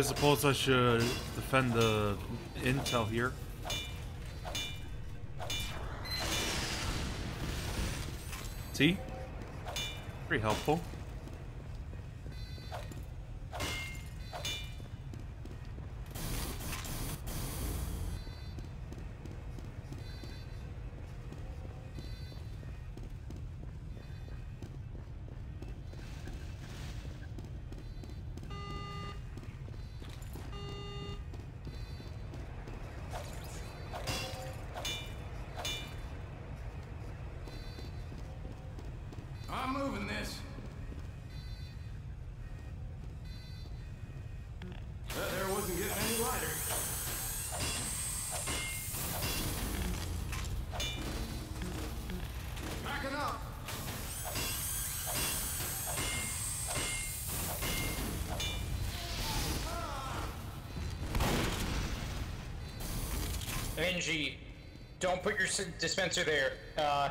I suppose I should defend the intel here. See? Pretty helpful. Don't put your dispenser there. Uh,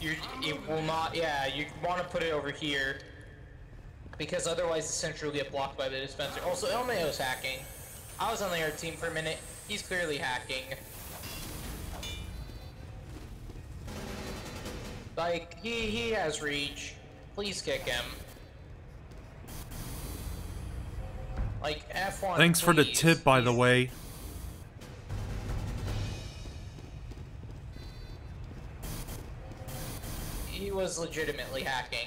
you it will not. Yeah, you want to put it over here because otherwise the sentry will get blocked by the dispenser. Also, El Mayo's hacking. I was on the other team for a minute. He's clearly hacking. Like he he has reach. Please kick him. Like F1. Thanks for the tip, by the way. Was legitimately hacking.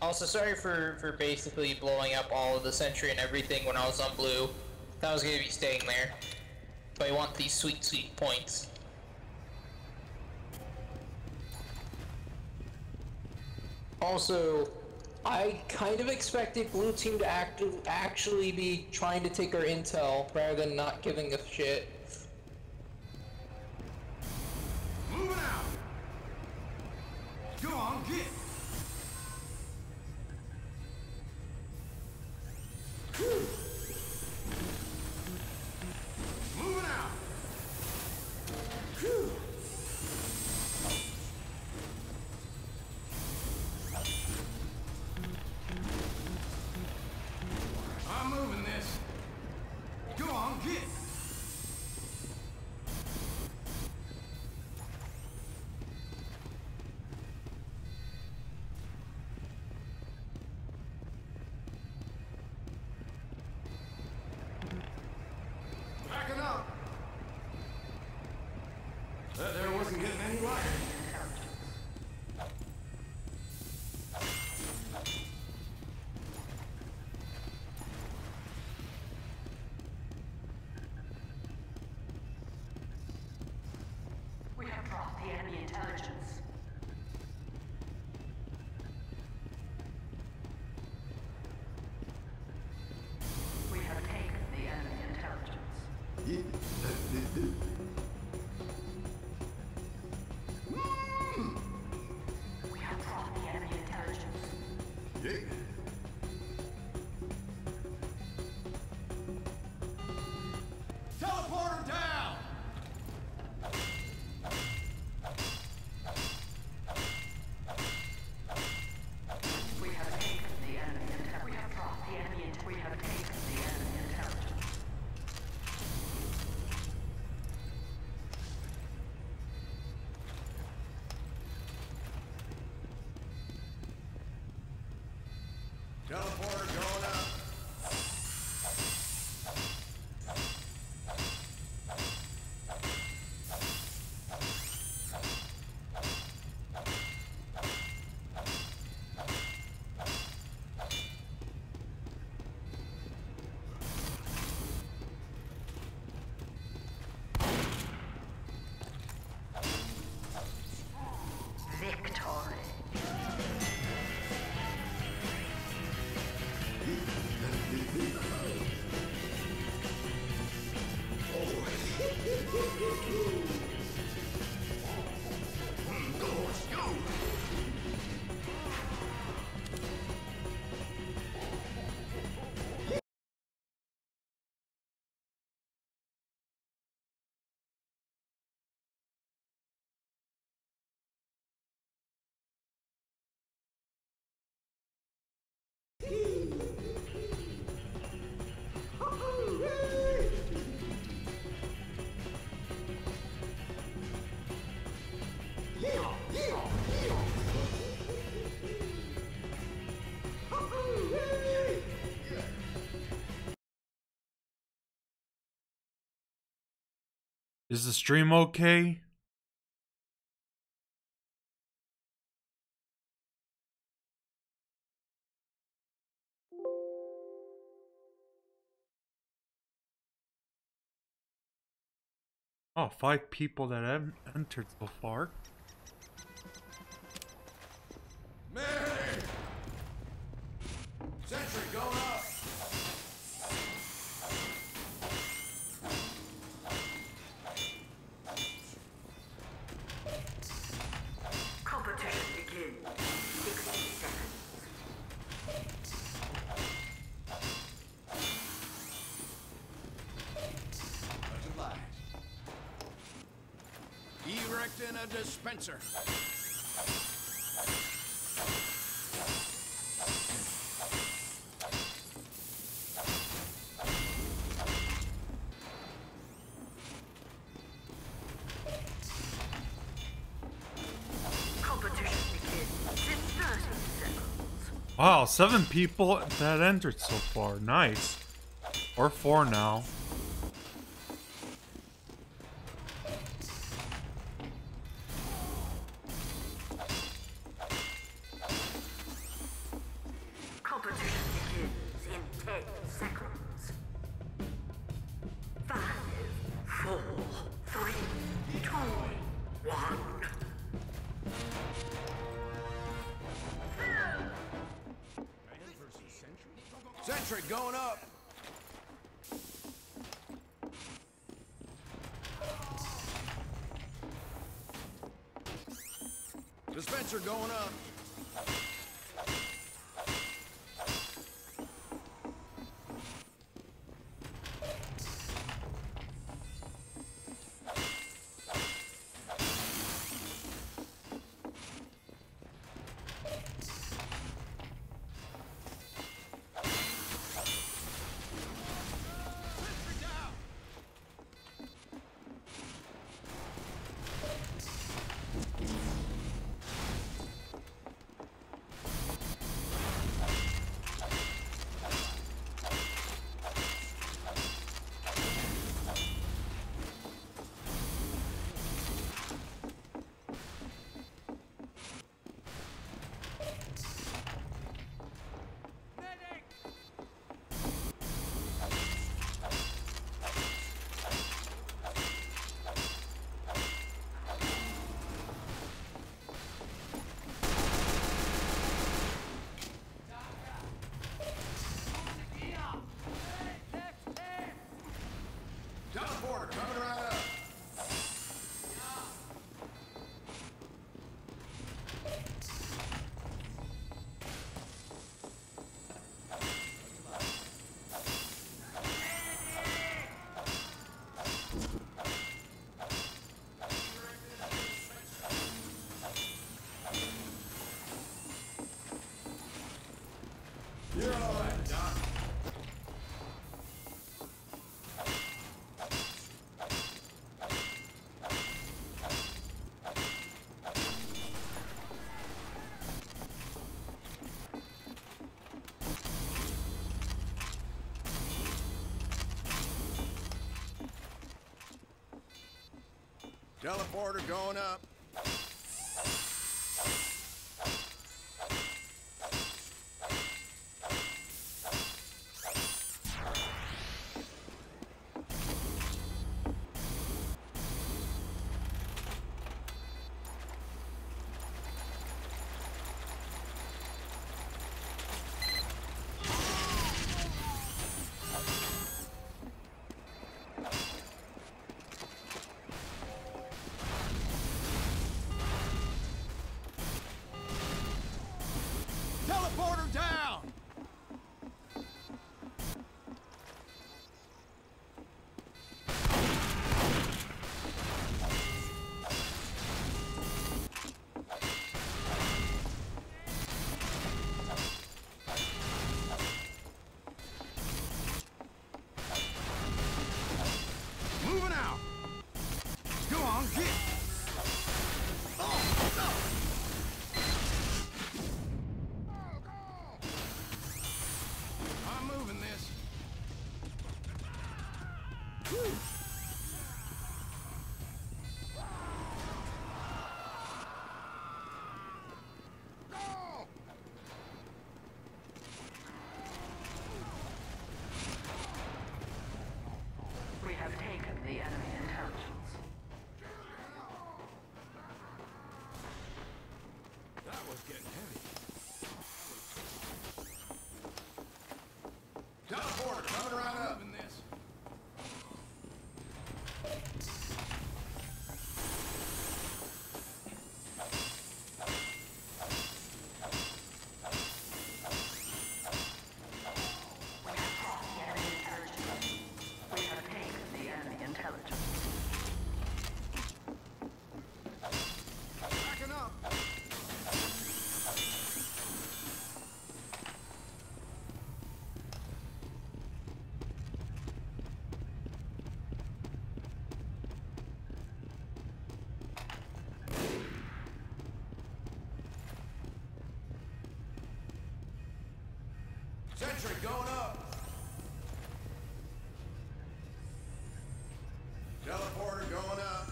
Also, sorry for, for basically blowing up all of the sentry and everything when I was on blue. That was gonna be staying there. But I want these sweet, sweet points. Also, I kind of expected blue team to act actually be trying to take our intel rather than not giving a shit. Teleporter going up. Is the stream okay? Oh, five people that have entered so far. Seven people that entered so far. Nice. Or four now. forward. Coming around. Teleporter going up. Teleporter coming right Sentry going up. Teleporter going up.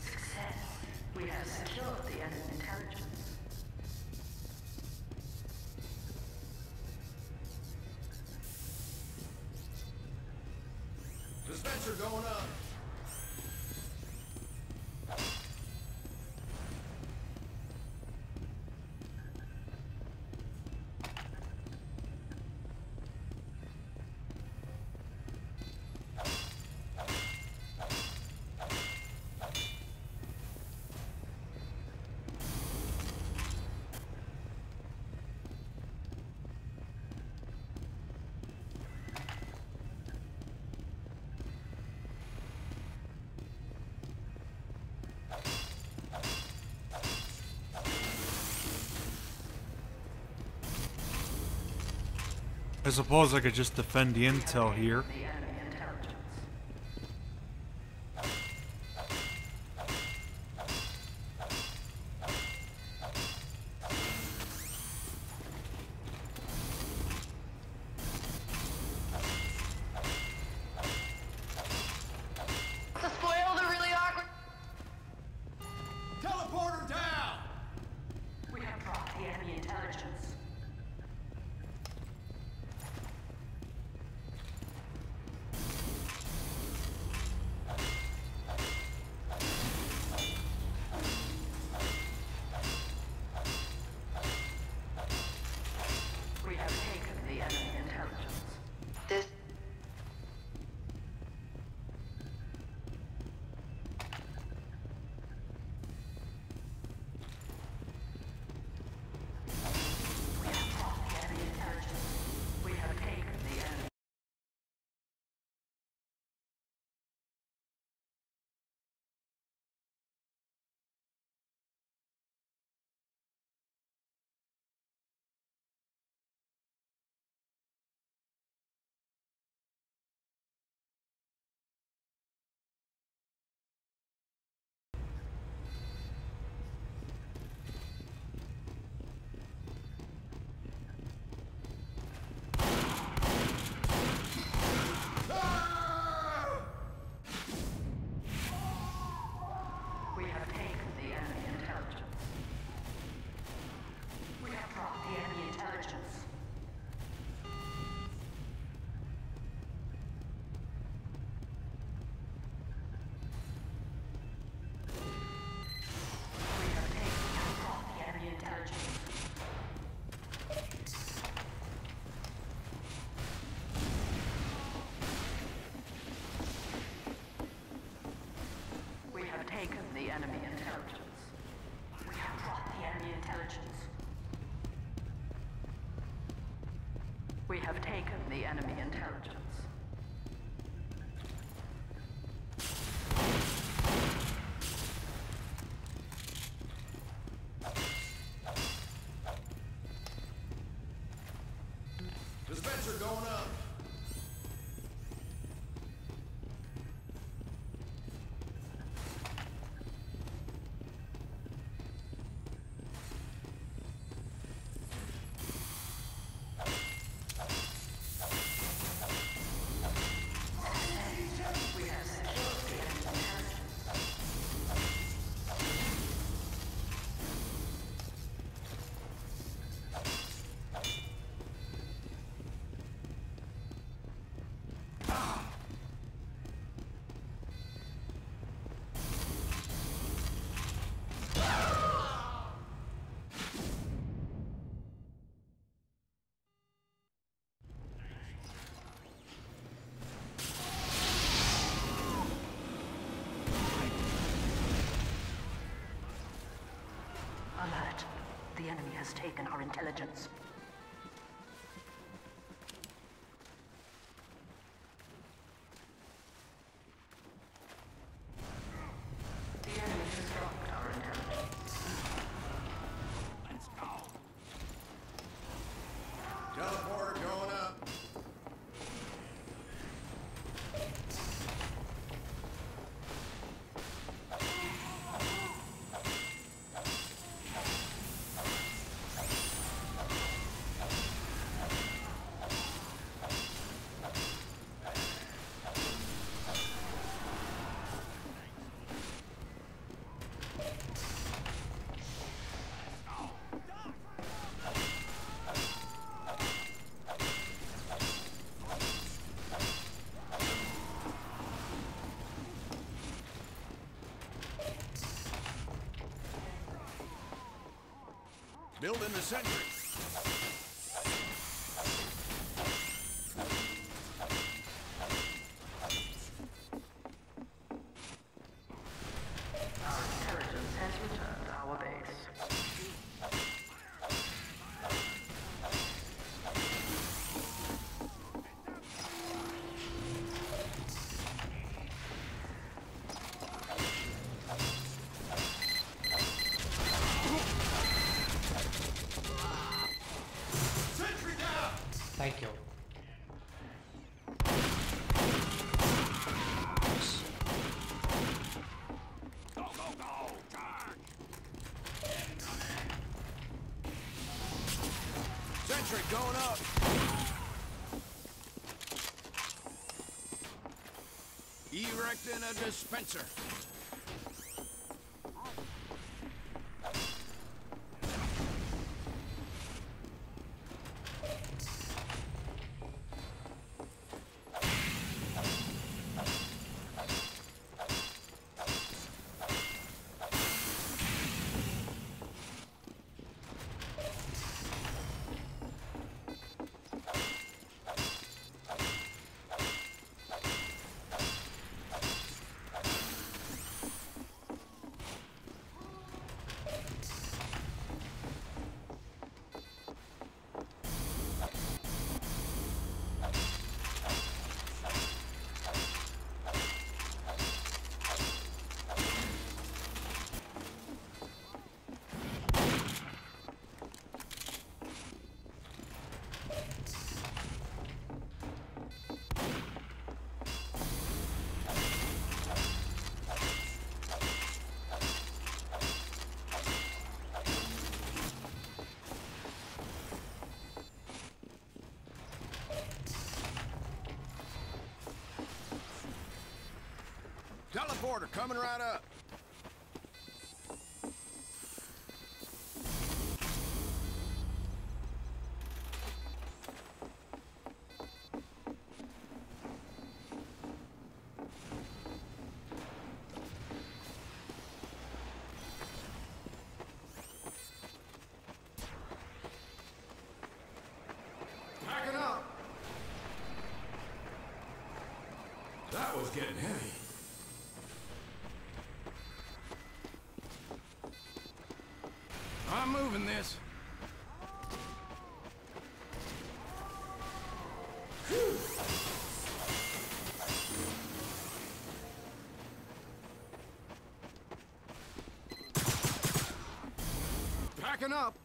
Success. We have secured the enemy intelligence. Dispenser going up. I suppose I could just defend the intel here. We have taken the enemy intelligence. Enemy has taken our intelligence. The enemy has dropped our intelligence. Let's go. Teleporter going up. Building the sentry. Our intelligence has returned to our base. Sentry down. Thank you. Go, go, go. Charge. Sentry going up. Erecting a dispenser. Teleporter coming right up. That was getting heavy. I'm moving this. Packing up.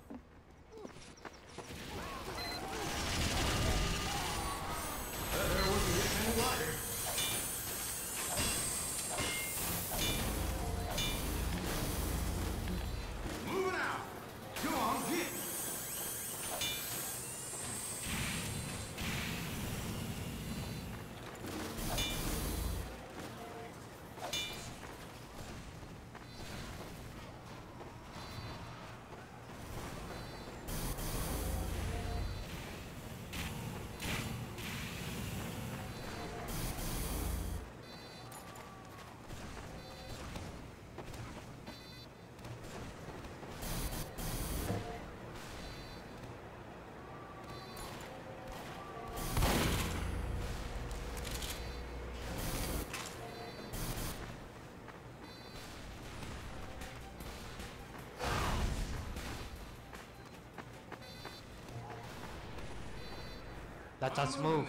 Let us move.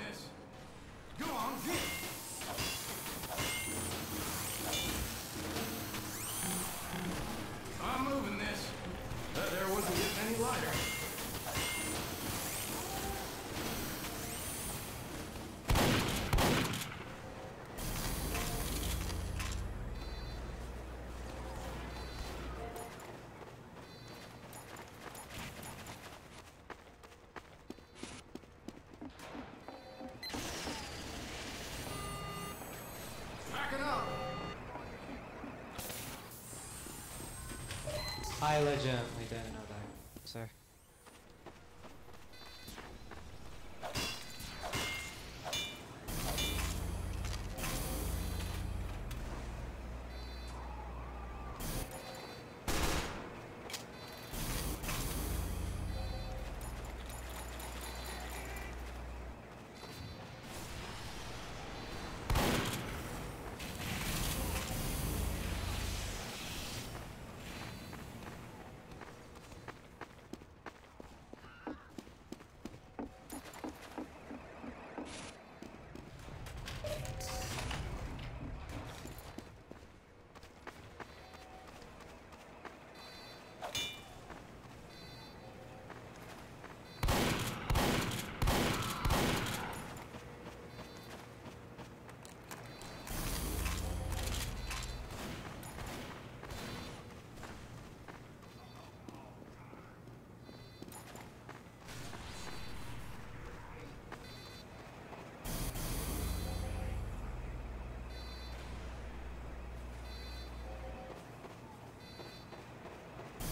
Go on, I legitimately didn't know that, sir.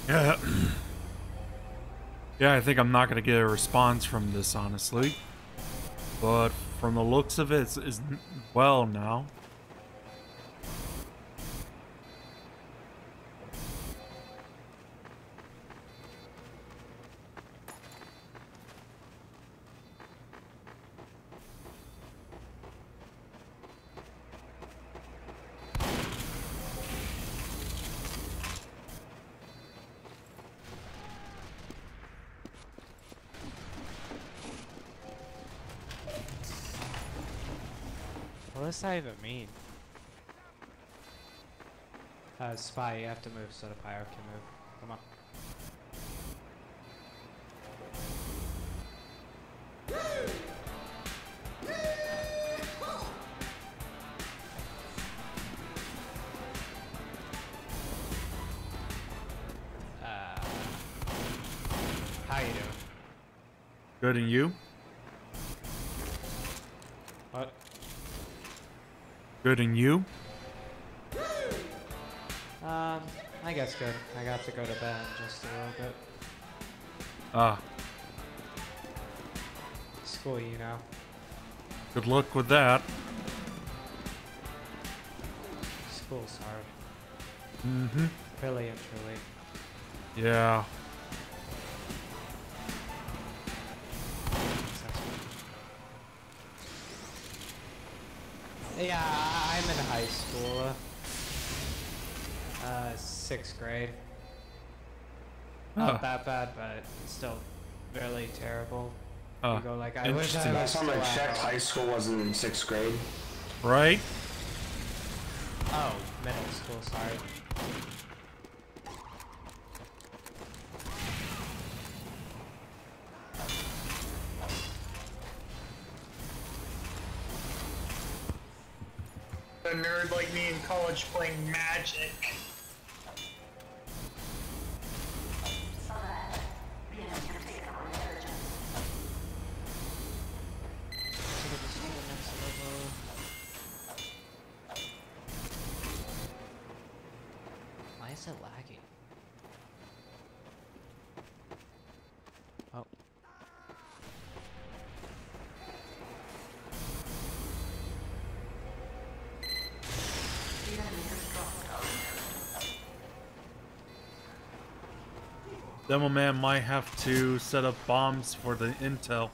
Yeah. yeah, I think I'm not going to get a response from this, honestly. But from the looks of it, it's, it's well now. That even mean? Uh, spy, you have to move so the pyro can move. Come on. Uh, how you doing? Good, and you? Good, and you? Um, I guess good. I got to go to bed just a little bit. Ah, School, you know. good luck with that. School's hard. Mm-hmm. Really and truly. Yeah. Yeah, school. Uh, sixth grade. Not Huh. that bad, but still really terrible. Oh, you go like, I wish I interesting. was Last time I checked, high school wasn't in sixth grade. Right? Oh, middle school, sorry. A nerd like me in college playing Magic. Demo man might have to set up bombs for the intel.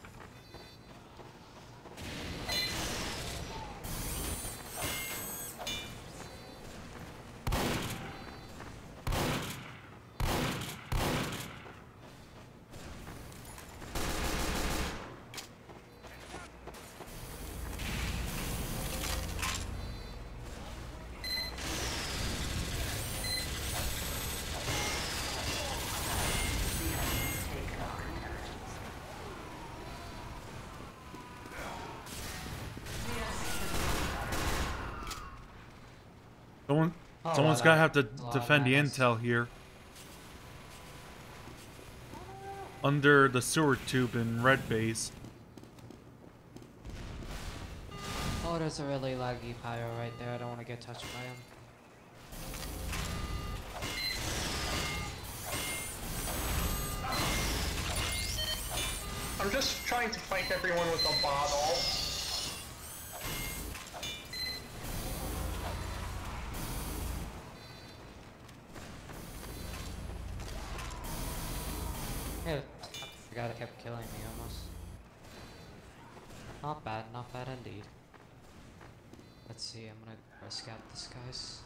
Someone, Someone's wow, gotta have to that's a lot of defend the intel here. Under the sewer tube in red base. Oh, there's a really laggy pyro right there. I don't want to get touched by him. I'm just trying to fight everyone with a bottle. Yeah, I forgot it kept killing me almost. Not bad, not bad indeed. Let's see, I'm gonna risk out this guy's.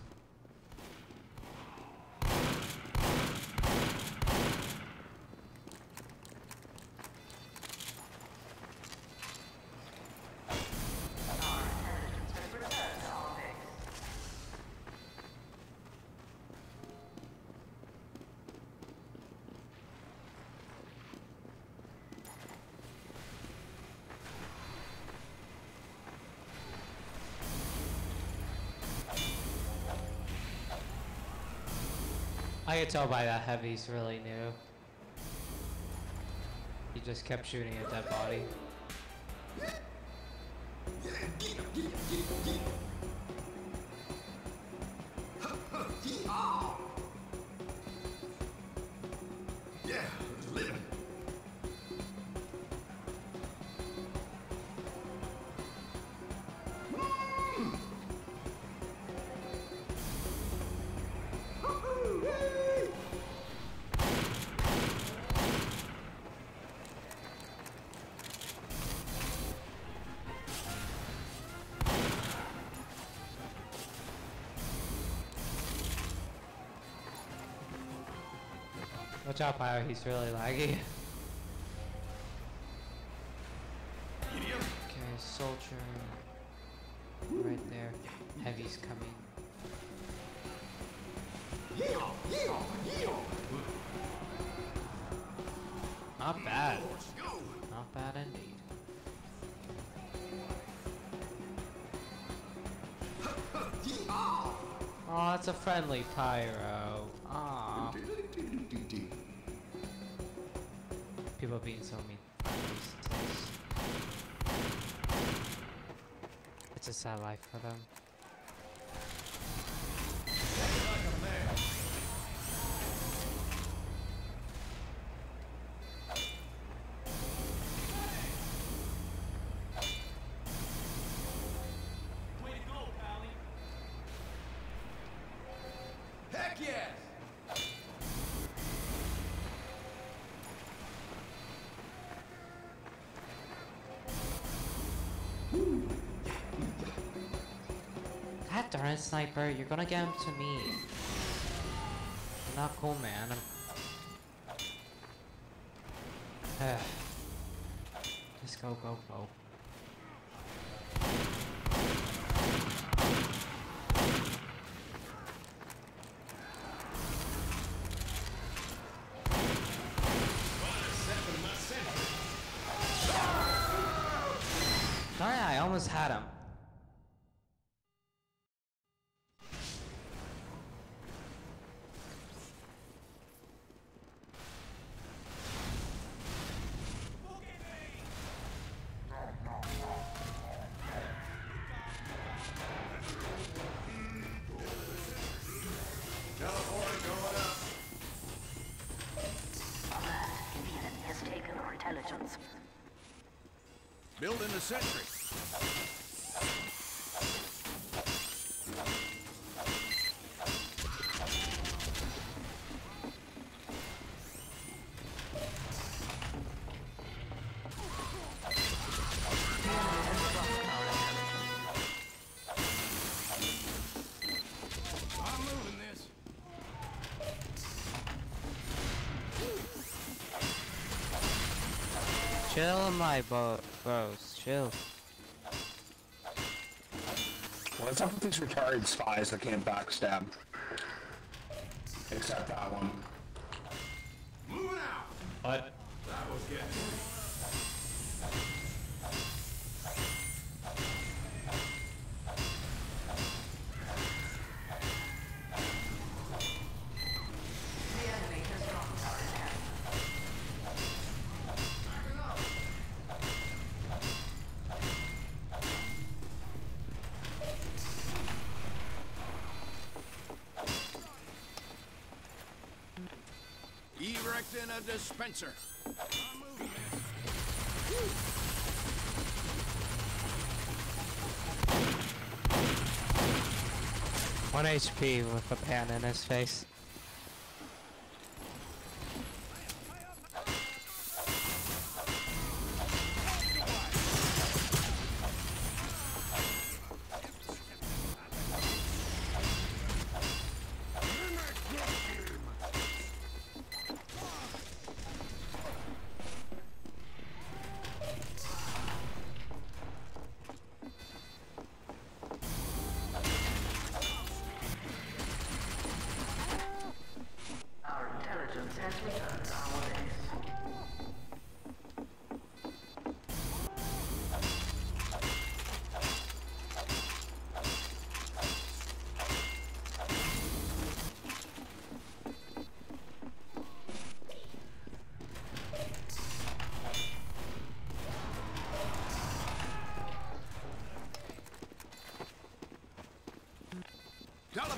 I could tell by that heavy's really new. He just kept shooting at that body. Watch out, Pyro, he's really laggy. Okay, soldier. Right there. Heavy's coming. Not bad. Not bad indeed. Oh, that's a friendly pyro. Sad life for them. darn it, Sniper, you're gonna get him to me. Not cool, man. I'm... Just go, go, go. Building the sentry. Chill, my bo bros. Chill. What's up with these retarded spies that can't backstab? Except that one. Moving out. What? That was good. The enemy has dropped our attack. A dispenser. One HP with a pan in his face.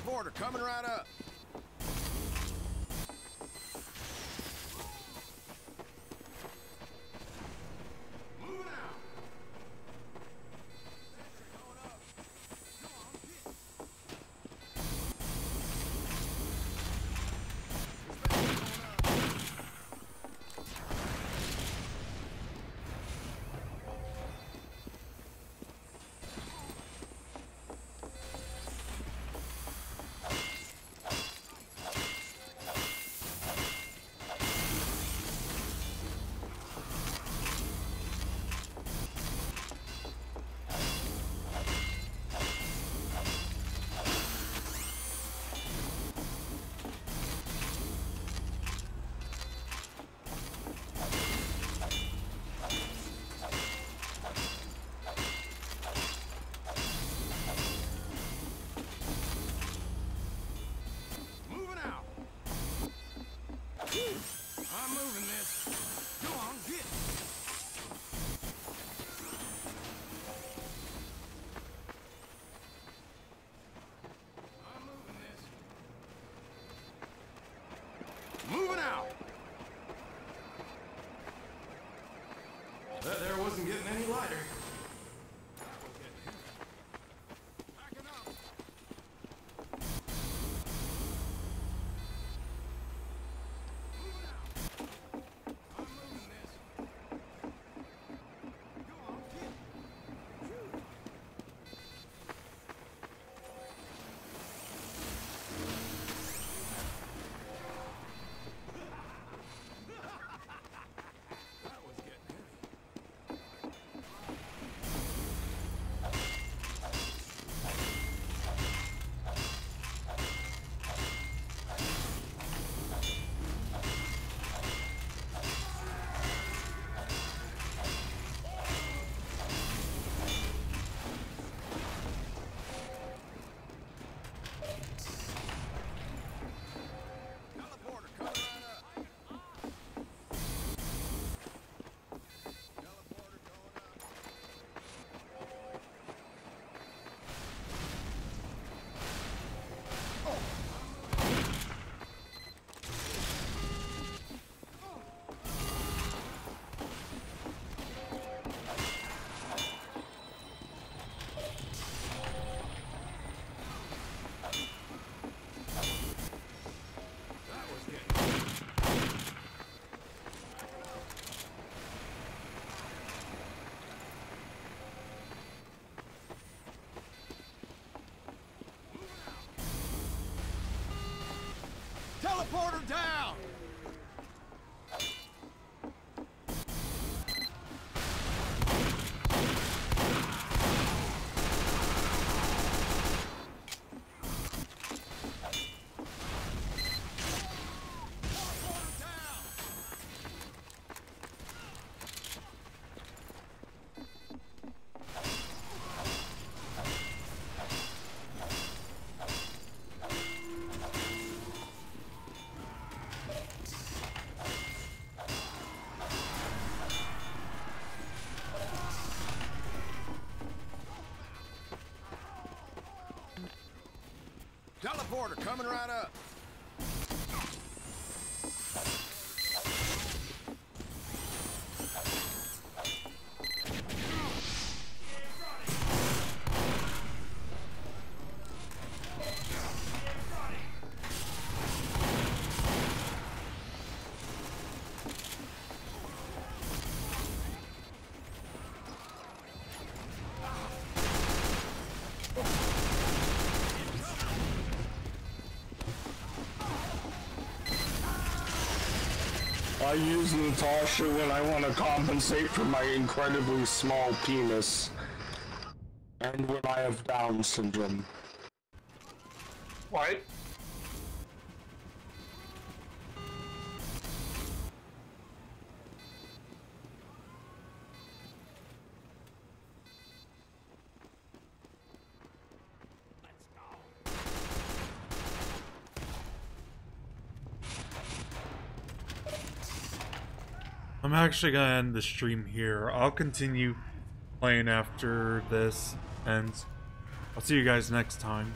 Teleporter coming right up. Wasn't getting any lighter. Down! Teleporter coming right up. I use Natasha when I want to compensate for my incredibly small penis. And when I have Down syndrome. What? Actually gonna end the stream here. I'll continue playing after this ends. I'll see you guys next time.